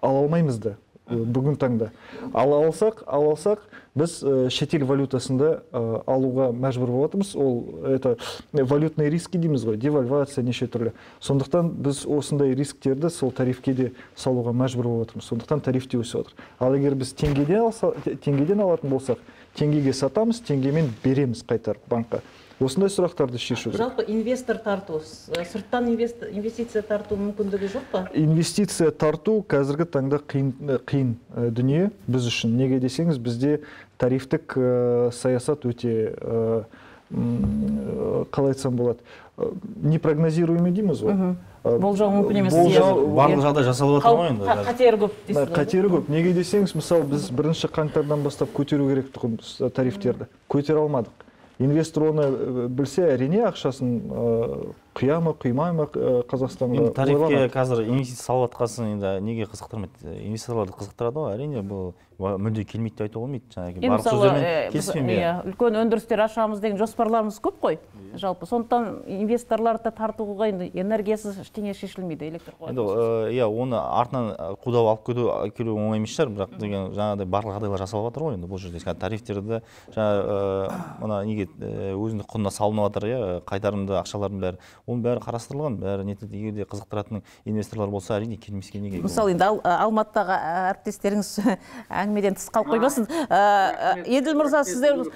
ала алмаймыз да э, бүгін таңда. Ал алсақ ал алсақ біз э, шетел валютасында э, алуға мәжбүр болып жатырмыз ол это валютные риски дейміз ғой девальвация неше түрлі. Сондықтан біз осындай рисктерді сол тарифке де салуға мәжбүр болып сондықтан тариф те өсіп жатыр ал егер біз теңгеден алса теңгеден алатын болсақ теңгеге сатамыз теңгемен береміз қайтарып банкқа. Осындай сұрақтарды шешу керек. Жалпы инвестор тарту с- сырттан инвест- инвестиция тарту мүмкіндігі жоқ па? Инвестиция тарту қазіргі таңда қиын э, қиын э, дүние. Біз үшін неге десеңіз бізде тарифтік э, саясат өте э, э, қалай айтсам болады э, непрогнозируемый дейміз ғой. Э, болжау мүмкін емес. болжау- барлық жағдай жасалып жатыр ғой енді. қа- қатері көп дейсіз ғой. қатері көп. Неге десеңіз мысалы біз бірінші қаңтардан бастап көтеру керек тұғынбыз э, тарифтерді. Көтере алмадық. Инвестор оны э, білсе әрине ақшасын э, құя ма құймай ма э, қазақстанға енді тарифке қазір инвестиция салып жатқасын енді неге қызықтырмайды? Инвесторларды қызықтырады ғой әрине бұл мүлде келмейді деп айтуға болмайды жаңағы енді барлық мысалы сөздермен келіспеймін иә иә үлкен өндірістер ашамыз деген жоспарларымыз көп қой. Жалпы сондықтан инвесторларды тартуға енді энергиясыз ештеңе шешілмейді электр қуаты енді иә оны артынан қудап алып кету келу оңай емес шығар. Бірақ деген жаңағыдай барлық жағдайлар жасалып жатыр ғой енді бұл жерде. Қазір тарифтерді жаңа мына неге өзіндік құнына салынып жатыр иә қайтарымды ақшалардың бәрі. Оның бәрі қарастырылған. Бәрі нетеді егер де қызықтыратын инвесторлар болса әрине келмеске неге? Мысалы енді ал- алматыдағы әріптестеріңіз әңгімеден тыс қалып қоймасын. Ә, еділ мырза сіздер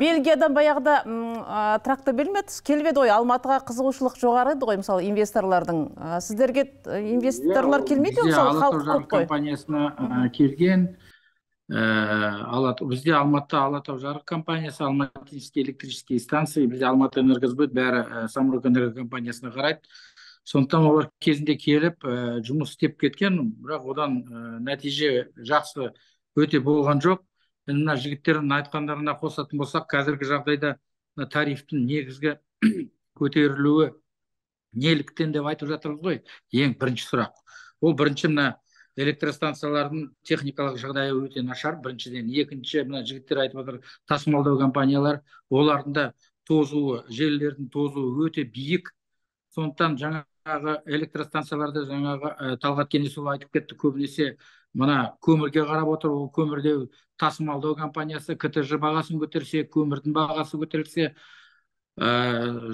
бельгиядан баяғыда тракторбель ме келіп еді ғой алматыға қызығушылық жоғары еді ғой мысалы инвесторлардың. Сіздерге э, инвесторлар келмейді ме бізде мысалы халық көп қой? компаниясына келген. Алатау бізде алматыда алатау жарық компаниясы алматинский электрические станции бізде алматы энергосбыт бәрі самұрық энерго компаниясына қарайды. Сондықтан олар кезінде келіп жұмыс істеп кеткен. Бірақ одан нәтиже жақсы өте болған жоқ. Енді мына жігіттердің айтқандарына қосатын болсақ қазіргі жағдайда тарифтің негізгі көтерілуі неліктен деп айтып жатырмыз ғой. Ең бірінші сұрақ. Ол бірінші мына электростанциялардың техникалық жағдайы өте нашар. Біріншіден екінші мына жігіттер айтып отыр тасымалдау компаниялар олардың да тозуы желілердің тозуы өте биік. Сондықтан жаңағы электростанцияларды жаңағы ә, талғат кенесұлы айтып кетті көбінесе мына көмірге қарап отыр ол көмірде тасымалдау компаниясы ктж бағасын көтерсе көмірдің бағасы көтерілсе ә,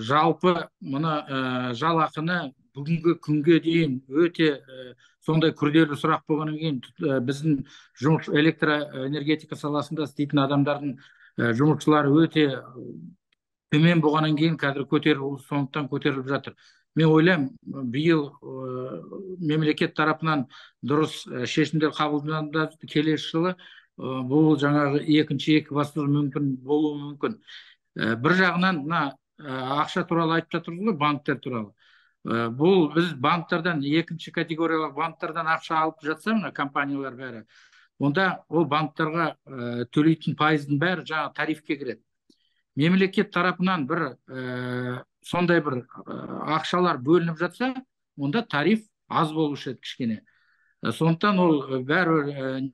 жалпы мына ә, жалақыны бүгінгі күнге дейін өте ә, сондай күрделі сұрақ болғаннан кейін ә, біздің жұмыс электроэнергетика саласында істейтін адамдардың ә, жұмысшылары өте төмен болғаннан кейін қазір көтеріліп сондықтан көтеріліп жатыр. Мен ойлаймын биыл ә, мемлекет тарапынан дұрыс ә, шешімдер қабылданды келесі жылы ә, бұл жаңағы екінші екібастұз мүмкін болуы мүмкін. Ә, бір жағынан мына ақша туралы айтып жатырмыз ғой банктер туралы. Ә, бұл біз банктерден екінші категориялық банктерден ақша алып жатса мына компаниялар бәрі онда ол банктарға төлейтін пайыздың бәрі жаңағы тарифке кіреді. Мемлекет тарапынан бір ә, сондай бір ә, ақшалар бөлініп жатса онда тариф аз болушы еді кішкене. Ә, сондықтан ол бәрібір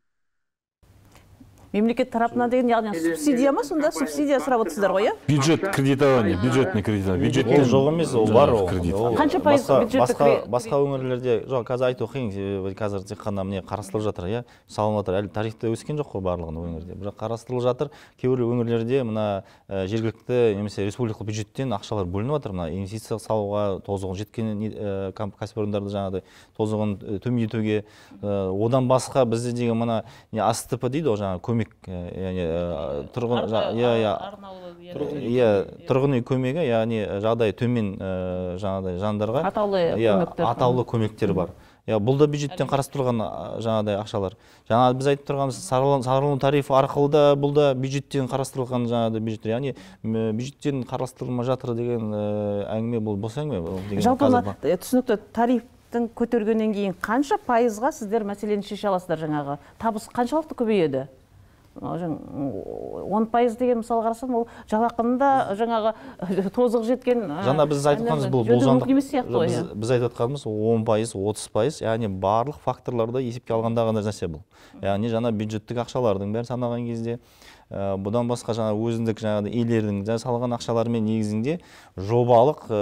мемлекет тарапынан деген яғни субсидия ма сонда? субсидия сұрап отырсыздар ғой иә? Бюджет кредитование бюджетный кредитование бюджет ол жоқ емес ол бар ол. Қанша пайыз басқа бюджеттік басқа өңірлерде жоқ қазір айту қиын себебі қазір тек қана міне қарастырылып жатыр иә салынып жатыр. Әлі тариф те өскен жоқ қой барлығында өңірде. Бірақ қарастырылып жатыр кейбір өңірлерде мына жергілікті немесе республикалық бюджеттен ақшалар бөлініп жатыр. Мына инвестиция салуға тозығы жеткен кәсіпорындарды жаңағыдай тозығын төмендетуге одан басқа бізде деген мына не астп дейді ғой жаңағы көмек ә, яғни ә, тұрғын иә иә. иә тұрғын үй көмегі яғни жағдайы төмен жаңағыдай жандарға. Атаулы иә көмектер. атаулы көмектер бар. Иә бұл да бюджеттен қарастырылған жаңағыдай ақшалар. Жаңа біз айтып тұрғанымыз саралану саралану тарифі арқылы да бұл да бюджеттен қарастырылған жаңағыдай бюджеттер. Яғни бюджеттен қарастырылмай жатыр деген әңгіме бұл бос әңгіме жалпы түсінікті тарифтің көтергеннен кейін қанша пайызға сіздер мәселені шеше аласыздар жаңағы? Табыс қаншалықты көбейеді? Он пайыз деген мысалы қарасам ол жалақының да жаңағы тозығы жеткен жаңа біз айтып жатқанымыз бұл болжамдық емес сияқты ғой біз, иә. біз айтып жатқанымыз он пайыз отыз пайыз яғни барлық факторларды есепке алғанда ғана нәрсе бұл. Яғни жаңа бюджеттік ақшалардың бәрін санаған кезде ә, бұдан басқа жаңа өзіндік жаңағыдай иелердің жаңа салған ақшаларымен негізінде жобалық ә,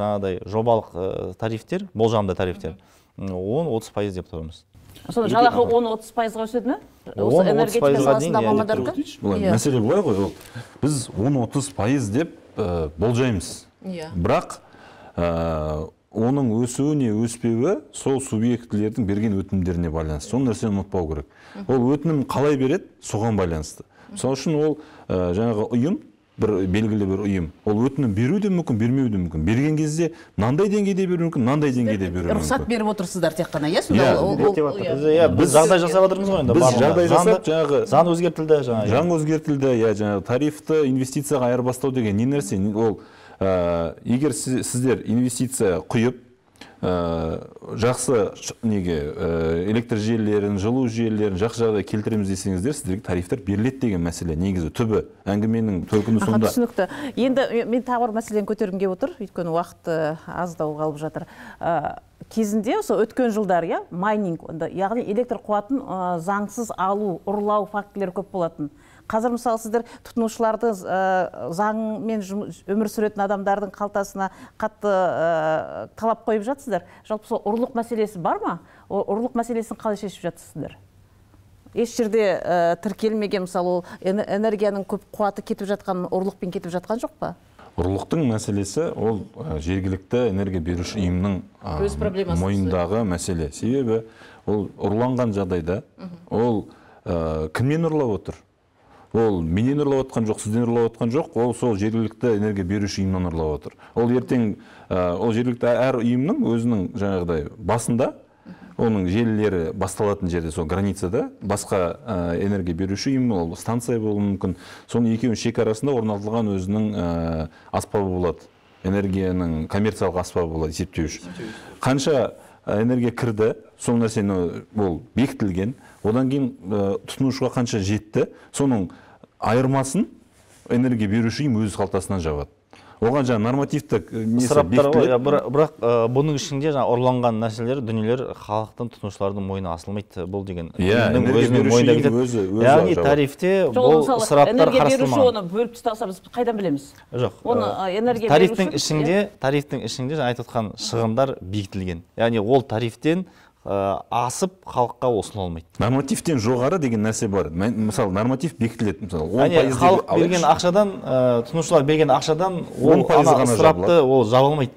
жаңағыдай жобалық ә, тарифтер болжамды тарифтер. Он отыз пайыз деп тұрмыз соны жалақы он отыз пайызға өседі ме? 10-30 энергетика саласындағы иә, мамандарға былай Иә. мәселе былай ғой ол біз он отыз пайыз деп ә, болжаймыз. Иә. бірақ ә, оның өсуі не өспеуі сол субъектілердің берген өтінімдеріне байланысты. Сол нәрсені ұмытпау керек. Ол өтінім қалай береді? Соған байланысты. Сол үшін ол ә, жаңағы ұйым бір белгілі бір ұйым. Ол өтінім беруі де мүмкін бермеуі де мүмкін. Берген кезде мынандай деңгейде беруі мүмкін мынандай деңгейде беруі рұқсат мүмкін беріп отырсыздар тек қана иә? Иә, біз, иә. иә, біз жағдай жасап жатырмыз ғой енді біз жағдай жасап жаңағы заң өзгертілді жаңағы заң өзгертілді иә жаңағы тарифті инвестицияға айырбастау деген не нәрсе ол егер сіз- сіздер инвестиция құйып жақсы ш- неге ә, электр желілерін жылу желілерін жақсы жағдай келтіреміз десеңіздер сіздерге тарифтер беріледі деген мәселе. Негізі түбі. Әңгіменің төркіні сонда. түсінікті. Енді мен- тағы бір мәселені көтергім келіп отыр. Өйткені уақыт э, аздау қалып жатыр. Э, кезінде осы өткен жылдары иә майнинг яғни электр қуатын э, заңсыз алу ұрлау фактілері көп болатын. Қазір мысалы сіздер тұтынушыларды э, заңмен өмір сүретін адамдардың қалтасына қатты э, талап қойып жатсыздар? Жалпы сол ұрлық мәселесі бар ма? Ұрлық мәселесін қалай шешіп жатырсыздар еш жерде ә, тіркелмеген мысалы ол эне- энергияның көп қуаты кетіп жатқан ұрлықпен кетіп жатқан жоқ па? Ұрлықтың мәселесі ол ә, жергілікті энергия беруші ұйымның ә, Өз проблемасы. мойнындағы мәселе. Себебі ол ұрланған жағдайда ол ә, кімнен ұрлап отыр? Ол менен ұрлап отқан жоқ сізден ұрлап отқан жоқ. Ол сол жергілікті энергия беруші ұйымнан ұрлап отыр. Ол ертең ә, ол жергілікті әр ұйымның өзінің жаңағыдай басында оның желілері басталатын жерде сол границада басқа ә, энергия беруші ұйым ол станция болуы мүмкін. Соның екеуінің шекарасында орнатылған өзінің ә, аспабы болады. Энергияның коммерциялық аспабы болады есептеуіш. Қанша энергия кірді сол нәрсені ол бекітілген. Одан кейін ә, тұтынушыға қанша жетті соның айырмасын энергия беруші ұйым өз қалтасынан жабады. Оған жаңағы нормативтік бірақ, ә, бұның ішінде жаңа ұрланған нәрселер дүниелер халықтың тұтынушылардың мойнына асылмайды бұл деген. Иә, яғни тарифте бұл ысыраптар энергия беруші оны бөліп тастаса біз қайдан білеміз? Жоқ оны энергия тарифтің ішінде тарифтің ішінде жаңа айтып отқан шығындар бекітілген. Яғни ол тарифтен асып халыққа ұсынылмайды нормативтен жоғары деген нәрсе бар. Мысалы норматив бекітіледі мысалы он пайыз халық берген ақшадан ә, тұтынушылар берген ақшадан Он ол ана ысырапты ол жаба алмайды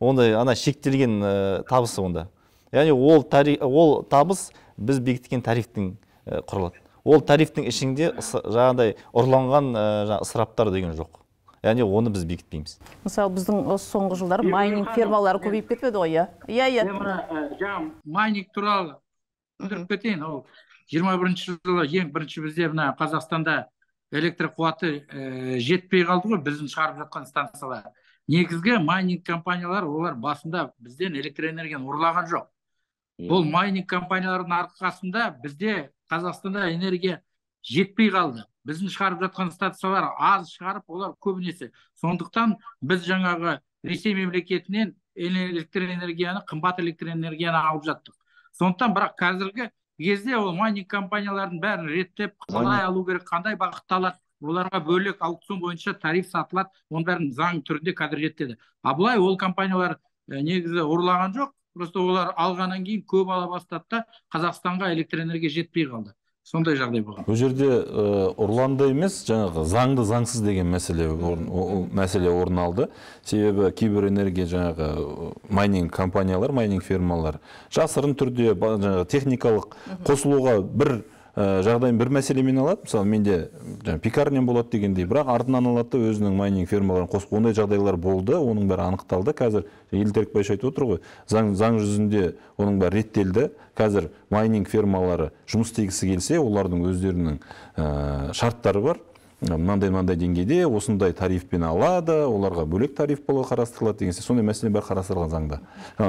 ондай ана шектелген ә, табысы онда. Яғни ол тари, ол табыс біз бекіткен тарифтің құралады ол тарифтің ішінде жаңағыдай ұрланған ә, жаңа ысыраптар деген жоқ. Яғни оны біз бекітпейміз. Мысалы біздің осы соңғы жылдары майнинг фермалары көбейіп кетпеді ғой иә? Иә иә. Мен мына жаңағы майнинг туралы түсіндіріп кетейін ол жиырма бірінші жылы ең бірінші бізде мына қазақстанда электр қуаты ә, жетпей қалды ғой біздің шығарып жатқан станциялар. Негізгі майнинг компаниялар олар басында бізден электр энергияны ұрлаған жоқ. Бұл майнинг компаниялардың арқасында бізде қазақстанда энергия жетпей қалды. Біздің шығарып жатқан станциялар аз шығарып олар көбінесе. Сондықтан біз жаңағы ресей мемлекетінен электр энергияны қымбат электр энергияны алып жаттық. Сондықтан бірақ қазіргі кезде ол майнинг компаниялардың бәрін реттеп қалай алу керек қандай бағытта алады оларға бөлек аукцион бойынша тариф сатылады оның бәрін заң түрінде қазір реттеді. А былай ол компаниялар ә, негізі ұрлаған жоқ просто олар алғаннан кейін көп ала бастады да қазақстанға электроэнергия жетпей қалды. Сондай жағдай болған. Бұл жерде ә, ұрланды емес жаңағы заңды заңсыз деген мәселе орын, о- мәселе орын алды. Себебі кейбір энергия жаңағы э, майнинг компаниялар майнинг фирмалар жасырын түрде жаңағы техникалық қосылуға бір ә, жағдайын бір мәселемен алады. Мысалы менде жаңағы пекарням болады дегендей бірақ артынан алады да өзінің майнинг фирмаларын қосып ондай жағдайлар болды оның бәрі анықталды. Қазір елдерік байш айтып отыр ғой заң, заң жүзінде оның бәрі реттелді. Қазір майнинг фирмалары жұмыс істегісі келсе олардың өздерінің ә, шарттары бар. Мынандай мынандай деңгейде осындай тарифпен алады оларға бөлек тариф бола қарастырылады деген сондай мәселе бәрі қарастырылған заңда.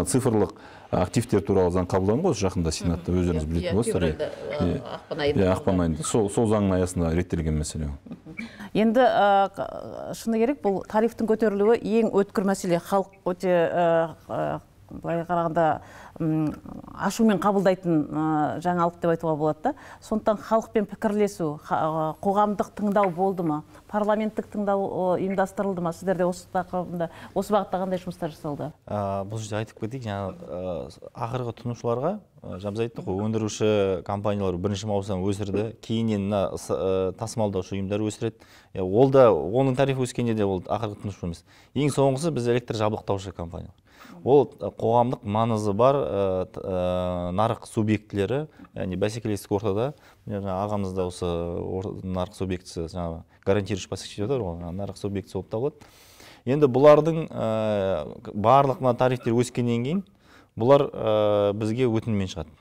Цифрлық активтер туралы заң қабылданды ғой осы жақында сенатта өздеріңіз білетін иә. Ақпан айында иә ақпан айында. Сол сол заңның аясында реттелген мәселе енді ә, шыны керек бұл тарифтің көтерілуі ең өткір мәселе. Халық өте ә, былай қарағанда ашумен қабылдайтын ә, жаңалық деп айтуға болады да. Сондықтан халықпен пікірлесу қоғамдық тыңдау болды ма? Парламенттік тыңдау ұйымдастырылды ма? Сіздерде осы тақырыбында осы бағытта қандай жұмыстар жасалды? Бұл жерде айтып кетейік жаңағы ақырғы тұтынушыларға жаңа біз айттық қой өндіруші компаниялар бірінші маусымнан өсірді. Кейіннен мына ә, тасымалдаушы ұйымдар өсіреді. Ол да оның тарифі өскенде де ол ақырғы тұтынушы емес ең соңғысы біз электр жабдықтаушы компаниялар. Ол ә, қоғамдық маңызы бар ә, нарық субъектілері яғни бәсекелестік ортада. Міне жаңа ағамыз да осы нарық субъектісі жаңағы гарантирующий поставщик деп ғой жаңағы нарық субъектісі болып табылады. Енді бұлардың барлық мына тарифтер өскеннен кейін бұлар ә, бізге өтініммен шығады.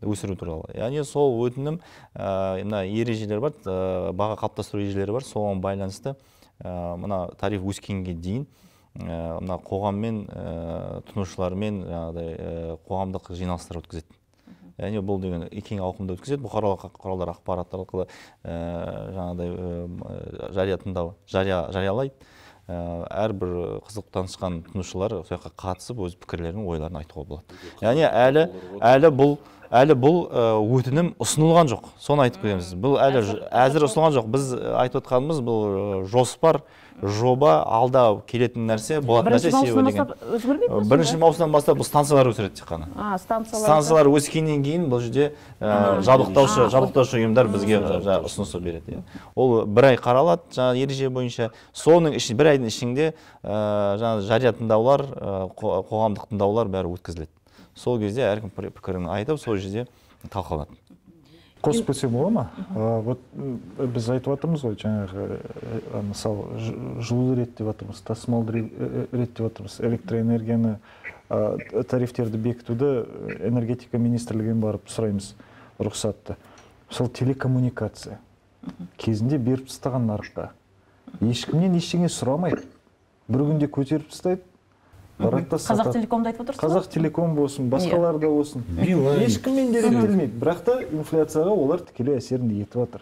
Өсіру туралы. Яғни сол өтінім ә, мына ережелер бар ә, баға қалыптастыру ережелері бар. Соған байланысты ә, мына тариф өскенге дейін ә, мына қоғаммен ә, тұтынушылармен жаңағыдай ә, қоғамдық жиналыстар өткізеді. Яғни бұл деген кең ауқымда өткізеді. Бұқаралық құралдар ақпарат арқылы ә, жаңағыдай ә, жария тыңдау жария жариялайды. ә, әрбір қызық танысқан тұтынушылар сол жаққа қатысып өз пікірлерін ойларын айтуға болады. Яғни әлі әлі бұл әлі бұл ә, өтінім ұсынылған жоқ. Соны айтып кетеміз бұл әлі әзір ұсынылған жоқ. Біз айтып отқанымыз бұл жоспар жоба алда келетін нәрсе болатын нәрсе себебі деген. өзгермейді бірінші маусымнан бастап бұл станциялар өсіреді тек қана. А станциялар станциялар өскеннен кейін бұл жерде ә, жабдықтаушы жабдықтаушы ұйымдар бізге жаңағы ұсыныс береді иә. ол бір ай қаралады жаңағы ереже бойынша. Соның іші бір айдың ішінде ә, жаңағы жария тыңдаулар қо- қоғамдық тыңдаулар бәрі өткізіледі. Сол кезде әркім пікірін айтып сол жерде талқыланады. Қосып кетсем бола ма вот біз айтып жатырмыз ғой жаңағы мысалы ж- жылуды реттеп жатырмыз ә, реттеп жатырмыз электроэнергияны тарифтерді бекітуді энергетика министрлігінен барып сұраймыз рұқсатты. Мысалы телекоммуникация. Кезінде беріп тастаған нарыққа ешкімнен ештеңе сұрамайды. Бір күнде көтеріп тастайды барады да қазақ сатады. телекомды айтып отырсыз қазақ телеком болсын басқалар да болсын. Ешкіммен де реттелмейді бірақ та инфляцияға олар тікелей әсерін етіп жатыр.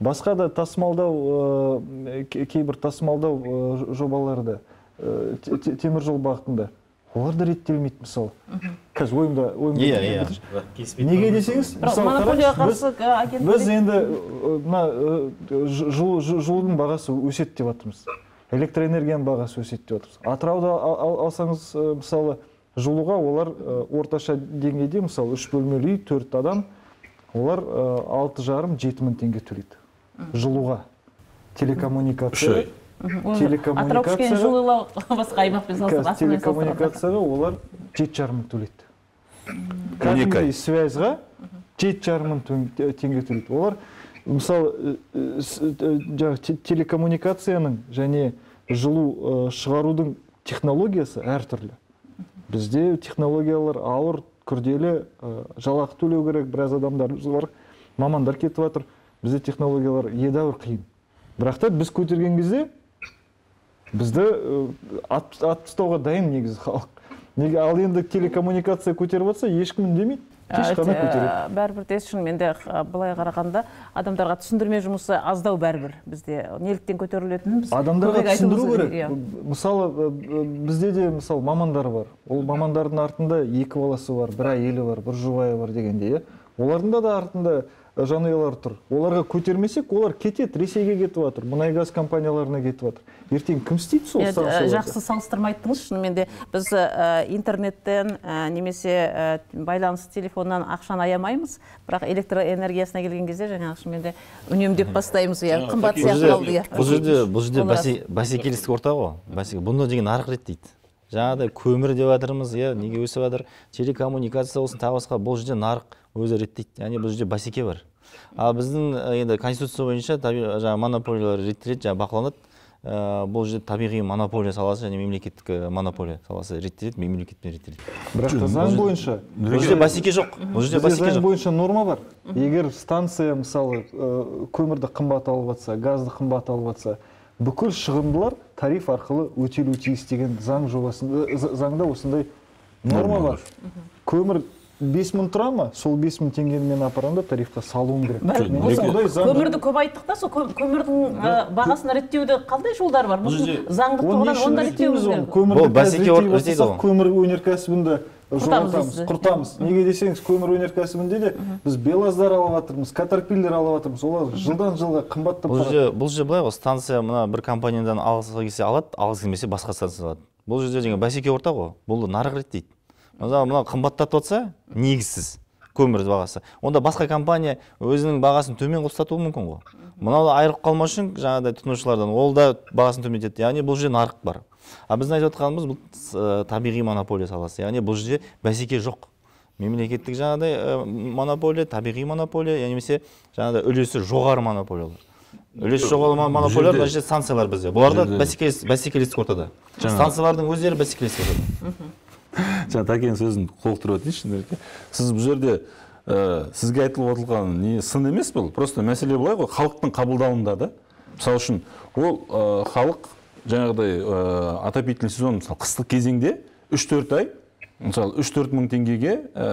Басқа да тасымалдау кей- кейбір тасымалдау ә, жобалары да ә, те- те- теміржол бағытында олар да реттелмейді мысалы. Қазір ойымда ойымда иә иә. неге десеңіз біз- енді мына жылудың бағасы өседі деп жатырмыз. Электроэнергияның бағасы өседі деп атырауда ал- ал- алсаңыз мысалы жылуға олар орташа деңгейде мысалы үш бөлмелі үй төрт адам олар алты жарым жеті мың теңге төлейді жылуға. Телекоммуникация телекоммуникацияға жылылау басқа аймақпен салыстырып телекоммуникацияға олар жеті жарым мың төлейді. Кәдімгідей связьға жеті жарым мың теңге төлейді. Олар мысалы э, э, э, жаңағы те- телекоммуникацияның және жылу шығарудың технологиясы әртүрлі. Бізде технологиялар ауыр күрделі жалақы төлеу керек біраз адамдарымыз бар мамандар кетіп жатыр. Бізде технологиялар едәуір қиын. Бірақ та біз көтерген кезде бізді э, ат ат тастауға дайын негізі халық. Неге ал енді телекоммуникация көтеріп жатса ешкім үндемейді. Көтереді. Ә, бәрібір де шынымен де ә, былай қарағанда адамдарға түсіндірме жұмысы аздау бәрібір. Бізде неліктен көтерілетінін біз адамдарға түсіндіру керек иә. мысалы э, э, бізде де мысалы мамандар бар. Ол мамандардың артында екі баласы бар бір әйелі бар бір жұбайы бар дегенде иә. Олардың да артында э, жанұялар тұр. Оларға көтермесек олар кетеді ресейге кетіп жатыр мұнай газ компанияларына кетіп жатыр. Ертең кім істейді сол станцияларды? жақсы салыстырма айттыңыз шынымен де біз ә, интернеттен ә, немесе ә, байланыс телефоннан ақшаны аямаймыз. Бірақ электр энергиясына келген кезде жаңағы шынымен де үнемдеп бастаймыз. Иә қымбат сияқты қалды иә. бұл жерде бұл жерде бәсекелестік орта ғой. Бұны деген нарық реттейді жаңағыдай көмір деп жатырмыз иә неге өсіп жатыр? Телекоммуникация болсын тағы басқа бұл жерде нарық өзі реттейді. Яғни бұл жерде бәсеке бар. Ал біздің енді конституция бойынша жаңағы монополиялар реттеледі жаңағы бақыланады. Ә, бұл жерде табиғи монополия саласы және мемлекеттік монополия саласы реттеледі мемлекетпен реттеледі бірақ заң бойынша бұл жерде бәсеке жоқ. Бұл жерде бәсеке заң жоқ бойынша норма бар. Егер станция мысалы көмірді қымбат алып жатса газды қымбат алып жатса бүкіл шығындылар тариф арқылы өтелуі тиіс деген заң жобасында за- заңда осындай норма бар. Көмір бес мың тұра ма? Сол бес мың теңгені мен апарамын да тарифқа салуым керек. Көмірді көп айттық та сол кө- көмірдің ә, бағасын реттеуде қандай жолдар бар? Бұл жерде- заңдық тұрғыдан оны да реттейміз реттеуіміз керек. көмір өнеркәсібін де жоғалтамыз құртамыз. Неге десеңіз көмір өнеркәсібінде де біз белаздар алып жатырмыз катерпиллер алып жатырмыз олар жылдан жылға қымбаттап бұл жерде бұл жерде былай ғой станция мына бір компаниядан алғысы келсе алады алғысы келмесе басқа станция алады. Бұл жерде жаңағы бәсеке орта ғой бұл нарық реттейді. Мысалы мына қымбаттатып жатса негізсіз көмір бағасы. Онда басқа компания өзінің бағасын төмен қылып сатуы мүмкін ғой. Мынау айырылып қалмас үшін жаңағыдай тұтынушылардан ол да бағасын төмендетеді. Яғни бұл жерде нарық бар. Ал біздің айтып жатқанымыз бұл э, табиғи монополия саласы. Яғни бұл жерде бәсеке жоқ. Мемлекеттік жаңағыдай э, монополия табиғи монополия немесе жаңағыдай үлесі жоғары монополиялар. Үлесі жоғары мо- монополиялар мына жерде станциялар бізде. Бұлар да жерде- бәсекелес бәсекелестік ортада. Станциялардың өздері бәсекелестік ортада. жаңа тәкенің сөзін толықтырып өтейінші сіз бұл жерде ә, сізге айтылып отырған не сын емес бұл? Просто мәселе былай ғой халықтың қабылдауында да. Мысалы үшін ол ә, халық жаңағыдай ә, отопительный сезон мысалы қыстық кезеңде үш төрт ай мысалы үш төрт мың теңгеге ә,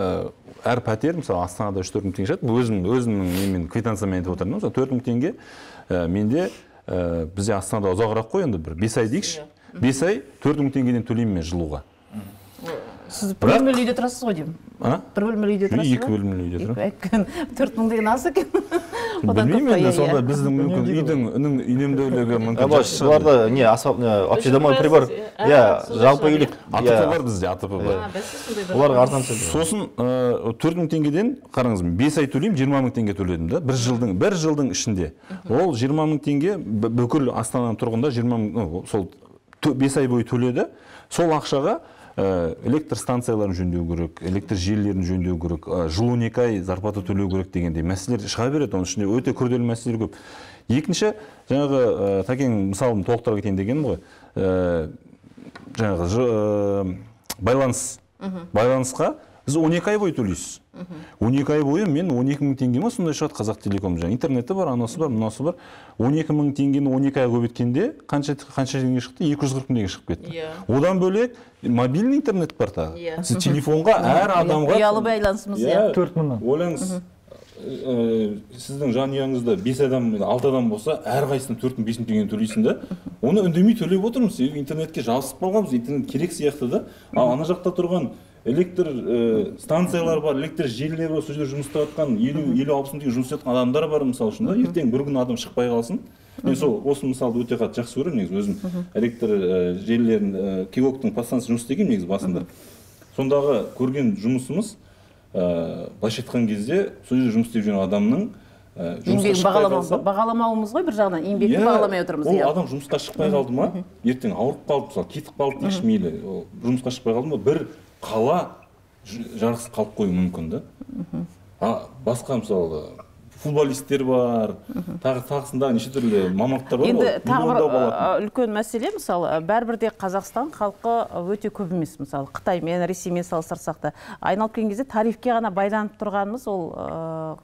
әр пәтер мысалы астанада үш төрт мың теңге шығады. Өзім өзімнің немен квитанциямен айтып отырмын мысалы төрт мың теңге ә, менде ә, бізде астанада ұзағырақ қой енді бір бес ай дейікші. бес ай төрт мың теңгеден төлеймін мен жылуға. Сіз бір бөлмелі үйде тұрасыз ғой деймін а бір бөлмелі үйде тұрасыз екі бөлмелі үйде тұрамын төрт мың деген аз екен білмеймін енді сонда біздің мүмкін үйдің үнің үнемдеулігі мүмкін бұларда не асфальт не общедомовой прибор. иә жалпы үйлік атп бар бізде атп бар оларға арзан түседі сосын төрт мың теңгеден қараңыз бес ай төлеймін жиырма мың теңге төледім да бір жылдың бір жылдың ішінде. Ол жиырма мың теңге бүкіл астананың тұрғындар жиырма мың ну, сол бес ай бойы төледі. Сол ақшаға электр станцияларын жөндеу керек электр желілерін жөндеу керек ә, жыл он екі ай зарплата төлеу керек дегендей мәселелер шыға береді. Оның ішінде өте күрделі мәселелер көп. Екінші жаңағы ә, тәкең мысалын толықтыра кетейін дегенім ғой. Ә, жаңағы ә, байланыс. Байланысқа сіз он екі ай бойы төлейсіз. Он екі ай бойы мен он екі мың теңге ма сондай шығады қазақ телеком жаңағы интернеті бар анасы бар мынасы бар. Он екі мың теңгені он екі айға көбейткенде қанша қанша теңге шықты? екі жүз қырық мың теңге шығып кетті. Иә. одан бөлек мобильный интернет бар тағы. Иә. сіз телефонға әр адамға ұялы байланысымыз иә. төрт мыңнан. Ойлаңыз ә, сіздің жанұяңызда бес адам алты адам болса әрқайсысына төрт мың бес мың теңгені төлейсің да оны үндемей төлеп отырмыз. Себебі интернетке жабысып қалғанбыз. Интернет керек сияқты да. Ал ана жақта тұрған электр ә, станциялар бар электр желілері бар сол жерде жұмыс істеп жатқан елу елу алпыс мың теңге жұмыс істеп жатқан адамдар бар мысалы үшін да. Ертең бір күні адам шықпай қалсын. Мен сол осы мысалды өте қатты жақсы көремін негізі өзім. Электр ә, желілерін ә, кигоктың подстанциясында жұмыс істегенмін негізі басында. Сондағы көрген жұмысымыз ә, былайша айтқан кезде сол жерде жұмыс істеп жүрген адамның еңбегін бағаламауымыз ғой бір жағынан. Еңбекті Иә, бағаламай отырмыз ол иә. адам жұмысқа шықпай қалды ма? Ертең ауырып қалды мысалы кетіп қалды дейікші мейлі ол жұмысқа шықпай қалды ма? Бір қала жарықсыз қалып қоюы мүмкін да. А басқа мысалы футболисттер бар тағы тағысындағы неше түрлі мамандықтар бар енді ғой тағы бір үлкен мәселе мысалы бәрібір де қазақстан халқы өте көп емес мысалы қытаймен ресеймен салыстырсақ та. Айналып келген кезде тарифке ғана байланып тұрғанымыз ол ә,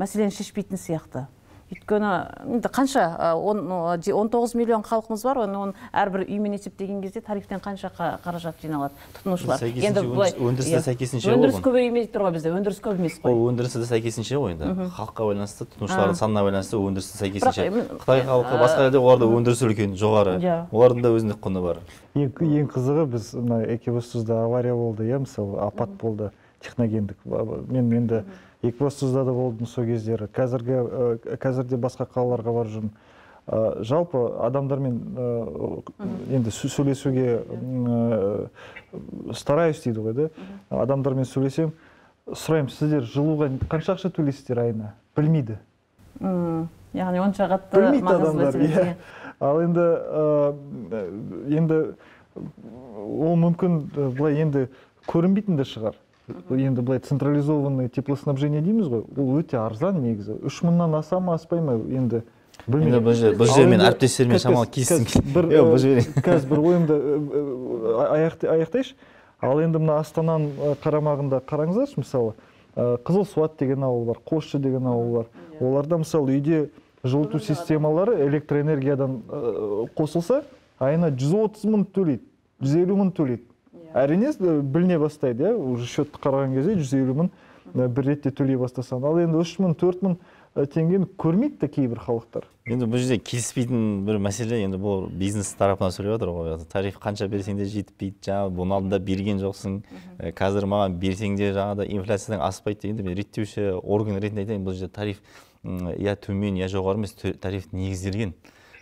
мәселені шешпейтін сияқты. Өйткені енді қанша он 19 миллион халқымыз бар оны оны әрбір үймен есептеген кезде тарифтен қанша қа- қаражат жиналады тұтынушылар? Сәйкесінше өндіріс- өндіріс те иә. сәйкесінше ғой өндіріс көбеймей тұр ғой бізде өндіріс көп емес қой. Ол өндірісі де сәйкесінше ғой енді. Халыққа байланысты тұтынушылардың санына байланысты өндірісі сәйкесінше. Қытай халқы басқа елде оларда өндірісі үлкен жоғары. Иә. олардың да өзіндік құны бар. Ең, қызығы біз мына экибастузда авария болды иә мысалы апат болды техногендік мен енді екібастұзда да болдым сол кездері. Қазіргі ә, қазірде басқа қалаларға барып жүрмін. Ә, жалпы адамдармен ә, енді сө- сөйлесуге ә, стараюсь дейді ғой да? Адамдармен сөйлесем сұраймын сіздер жылуға қанша ақша төлейсіздер айына? Білмейді. Яғни онша қатты білмейді адамдар иә. ал енді ә, енді ол мүмкін былай енді көрінбейтін де шығар. Енді былай централизованный теплоснабжение дейміз ғой. Ол өте арзан негізі. Үш мыңнан аса ма аспай ма енді? Енді бұл жерде мен әріптестеріммен қазір- шамалы бір жерде қазір бір ойымды ә, ә, аяқтай- аяқтайыншы. Ал енді мына астананың қарамағында қараңыздаршы мысалы ә, қызылсуат деген ауыл бар қосшы деген ауыл бар. Оларда мысалы үйде жылыту системалары электроэнергиядан қосылса айына 130 мың төлейді 150 мың төлейді. Әрине ә, біліне бастайды иә? Уже счетты қараған кезде 150 мың ә, бір ретте төлей бастасаң. Ал енді үш мың төрт мың ә, теңгені көрмейді де кейбір халықтар. Енді бұл жерде келіспейтін бір мәселе енді бұл бизнес тарапынан сөйлеп жатыр ғой. Тариф қанша берсең де жетпейді жаңағы бұның алдында берген жоқсың. Қазір маған берсең де жаңағыдай инфляциядан аспайды дегенде мен реттеуші орган ретінде айтайын бұл жерде тариф я төмен я жоғары емес тариф негізделген.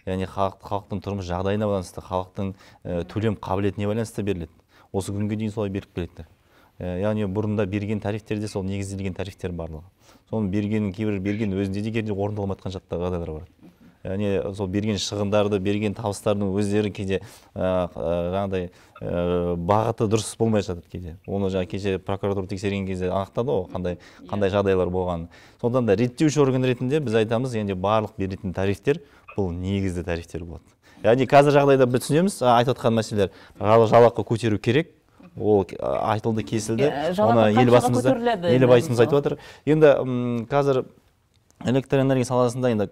Яғни халық, халықтың тұрмыс жағдайына байланысты халықтың ә, төлем қабілетіне байланысты беріледі. Осы күнге дейін солай беріп келеді яғни бұрында берген тарифтерде сол негізделген тарифтер барлығы. Соны берген кейбір берген өзінде де кейде орындалмай жатқан жат- жағдайлар бар. Яғни сол берген шығындарды берген табыстардың өздері кейде жаңағыдай бағыты дұрыс болмай жатады кейде. Оны жаңа кеше прокуратура тексерген кезде анықтады ғой қандай қандай жағдайлар болғанын. Сондықтан да реттеуші орган ретінде біз айтамыз енді барлық беретін тарифтер бұл негізді тарифтер болады. Яғни қазір жағдайда біз түсінеміз айтып отқан мәселелер. Жал- жалақы көтеру керек. Ол айтылды кесілді. Оны елбасымыз елбасымыз айтып отыр. Енді қазір электроэнергия саласында енді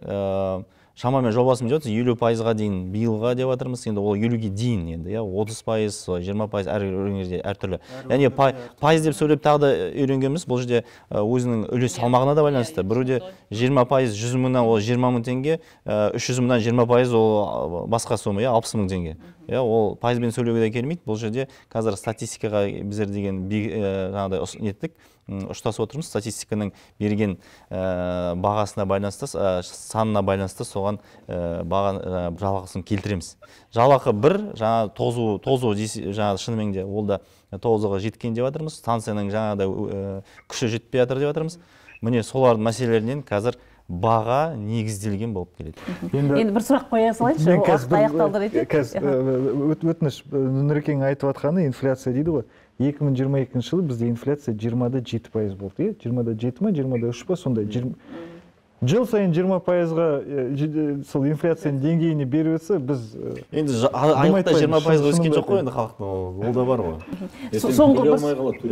шамамен жобасын деп жатырмыз елу пайызға дейін биылға деп жатырмыз енді ол елуге дейін енді иә. Отыз пайыз жиырма пайыз әр өңірде әртүрлі яғни пай- пайыз деп сөйлеп тағы да үйренгеніміз бұл жерде өзінің үлес салмағына да байланысты. Біреуде жиырма пайыз жүз мыңнан ол жиырма мың теңге үш жүз мыңнан жиырма пайыз ол басқа сома иә алпыс мың теңге. Иә ол пайызбен сөйлеуге де келмейді. Бұл жерде қазір статистикаға біздер деген жаңағыдай неттік. Ұштасып отырмыз. Статистиканың берген ә, бағасына байланысты ә, санына байланысты соған ә, баға ә, жалақысын келтіреміз. Жалақы бір жаңа тозу тозу жаңағы шынымен де ол да тозуға жеткен деп жатырмыз. Станцияның жаңағыдай ә, күші жетпей жатыр деп жатырмыз. Міне солардың мәселелерінен қазір баға негізделген болып келеді. Енді бір сұрақ қоя салайыншы аяқталды өт- өтініш нұрекеңнің айтып жатқаны инфляция дейді ғой. Екі мың жиырма екінші жылы бізде инфляция жиырмада жеті пайыз болды. Иә жиырмада жеті ма жиырмада үш па сондай жиырма жыл сайын жиырма пайызға жи- сол инфляцияның деңгейіне беріп жатса біз енді айлықта жиырма пайызға өскен жоқ қой енді халықтың ол ол да бар ғой. Ертең соңғы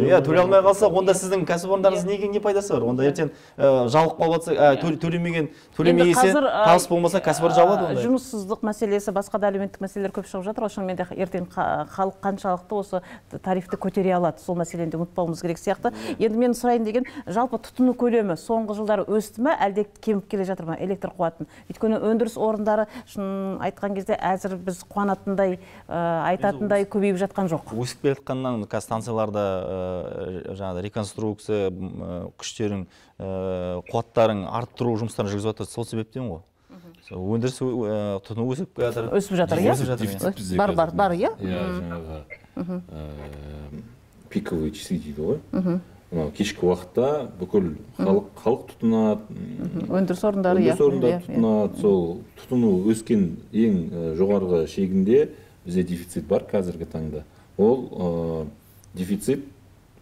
иә төлей алмай қалса онда сіздің кәсіпорындарыңыз неге не пайдасы бар? Онда ертең ә, жабылып қалып жатса төл- төлемеген төлемей табыс болмаса кәсіпорын жабылады онда. жұмыссыздық мәселесі басқа да әлеуметтік мәселелер көп шығып жатыр ғой. Шынымен де ертең ха- халық қаншалықты осы тарифті көтере алады сол мәселені де ұмытпауымыз керек сияқты. Енді мен сұрайын деген жалпы тұтыну көлемі соңғы жылдары өсті ме? Әлде кеміп келе жатыр ма электр қуатын. Өйткені өндіріс орындары шын айтқан кезде әзір біз қуанатындай ә, айтатындай көбейіп жатқан жоқ. Өсіп келе жатқаннан қазір станцияларда ә, жаңағы реконструкция ә, күштерін ә, қуаттарын арттыру жұмыстарын жүргізіп жатыр. Сол себептен ғой. Өндіріс тұтыну өсіп жатыр өсіп жатыр иә? Өсіп жатыр иә. Бар бар бар иә? Иә жаңағы пиковые часы дейді ғой. Мынау кешкі уақытта бүкіл халық халық тұтынады. Өндіріс орындары иә. өндіріс орындары иә, иә. тұтынады. сол тұтыну өскен ең жоғарғы шегінде бізде дефицит бар қазіргі таңда. Ол дефицит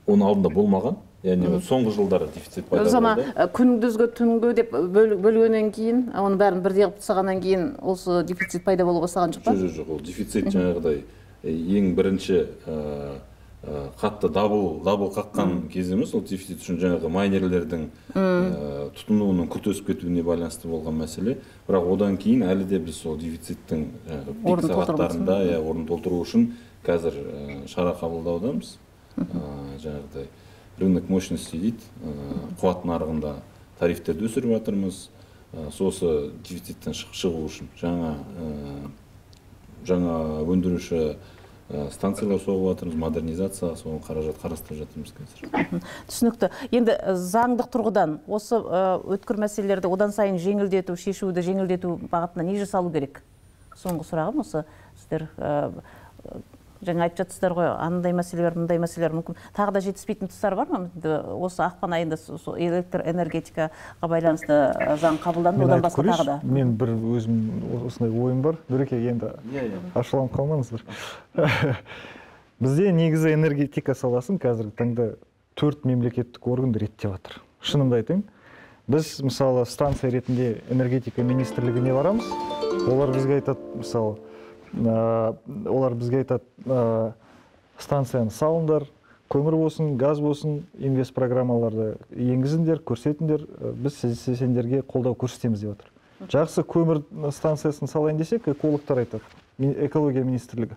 оның алдында болмаған. Яғни соңғы жылдары дефицит пайда ана болды. күндізгі түнгі деп бөл- бөлгеннен кейін оның бәрін бірдей қылып тастағаннан кейін осы дефицит пайда бола бастаған жоқ па? Жоқ жоқ ол дефицит жаңағыдай ең бірінші қатты дабыл дабыл қаққан кезіміз ол дефицит үшін жаңағы майнерлердің ә, тұтынуының күрт өсіп кетуіне байланысты болған мәселе. Бірақ одан кейін әлі де біз сол дефициттің жаңағы пик Орнын толтыру сағаттарында иә орнын толтыру үшін қазір ә, шара қабылдаудамыз. Ә, жаңағыдай рынок мощности дейді ә, қуат нарығында тарифтерді өсіріп жатырмыз. Ә, сосы дефициттен шығу үшін жаңа ә, жаңа өндіруші ә, станциялар соғып жатырмыз модернизацияға соған қаражат қарастырып жатырмыз қазір. Түсінікті. Енді э, заңдық тұрғыдан осы э, өткір мәселелерді одан сайын жеңілдету шешуді жеңілдету бағытына не жасалу керек? Соңғы сұрағым осы. Сіздер э, жаңа айтып жатсыздар ғой андай мәселелер мындай мәселелер. Мүмкін тағы да жетіспейтін тұстар бар ма? Осы ақпан айында электр энергетикаға байланысты заң қабылданды одан басқа тағы да. мен бір өзім осындай ойым бар. Нұреке енді ашуланып қалмаңыздар. Бізде негізі энергетика саласын қазіргі таңда төрт мемлекеттік орган реттеп жатыр. Шынымды айтайын біз мысалы станция ретінде энергетика министрлігіне барамыз. Олар бізге айтады мысалы олар бізге айтады ә, станцияны салыңдар көмір болсын газ болсын инвест программаларды енгізіңдер көрсетіңдер ә, біз сендерге қолдау көрсетеміз деп жатыр жақсы көмір станциясын салайын десек экологтар айтады экология министрлігі.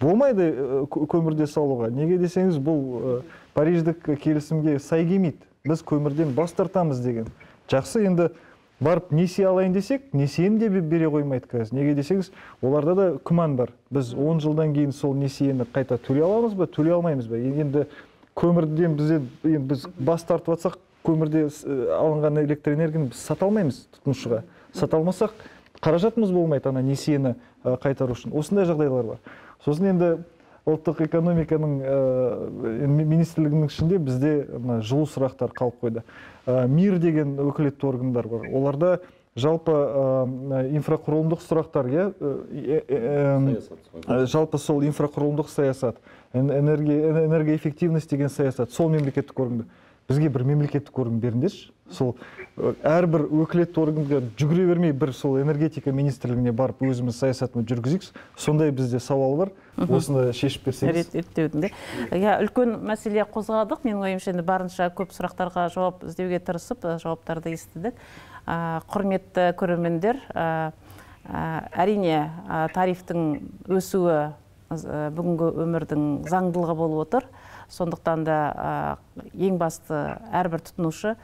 Болмайды кө- көмірде салуға. Неге десеңіз бұл париждік келісімге сай келмейді. Біз көмірден бас тартамыз деген. Жақсы енді барып несие алайын десек несиені де бе- бере қоймайды қазір. Неге десеңіз оларда да күмән бар. Біз 10 жылдан кейін сол несиені қайта төлей аламыз ба төлей алмаймыз ба? Енді көмірден бізде енді біз бас тартып жатсақ көмірде ә, алынған электр энергияны біз сата алмаймыз тұтынушыға. Сата алмасақ қаражатымыз болмайды ана несиені ә, қайтару үшін. Осындай жағдайлар бар. Сосын енді ұлттық экономиканың ә, ми- министрлігінің ішінде бізде мына жылу сұрақтар қалып қойды. Ә, мир деген өкілетті органдар бар. Оларда жалпы ә, инфрақұрылымдық сұрақтар иә? Ә, жалпы сол инфрақұрылымдық саясат эн- энергия эн- энергоэффективность деген саясат сол мемлекеттік органда бізге бір мемлекеттік орган беріңдерші. Сол әрбір өкілетті органға жүгіре бермей бір сол энергетика министрлігіне барып өзіміз саясатымызды жүргізейікші. Сондай бізде сауал бар. Осыны шешіп берсеңіз. Рет- реттеудің иә үлкен мәселе қозғадық. Менің ойымша енді барынша көп сұрақтарға жауап іздеуге тырысып ә, жауаптарды естідік. Құрметті көрермендер әрине тарифтің өсуі ә, бүгінгі өмірдің заңдылығы болып отыр. Сондықтан да ең басты әрбір тұтынушы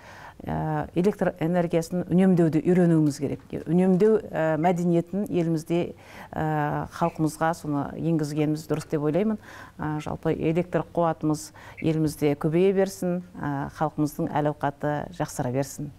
электр энергиясын үнемдеуді үйренуіміз керек. Үнемдеу ә, мәдениетін елімізде ә, халқымызға соны енгізгеніміз дұрыс деп ойлаймын. Жалпы электр қуатымыз елімізде көбейе берсін халқымыздың әл ауқаты жақсара берсін.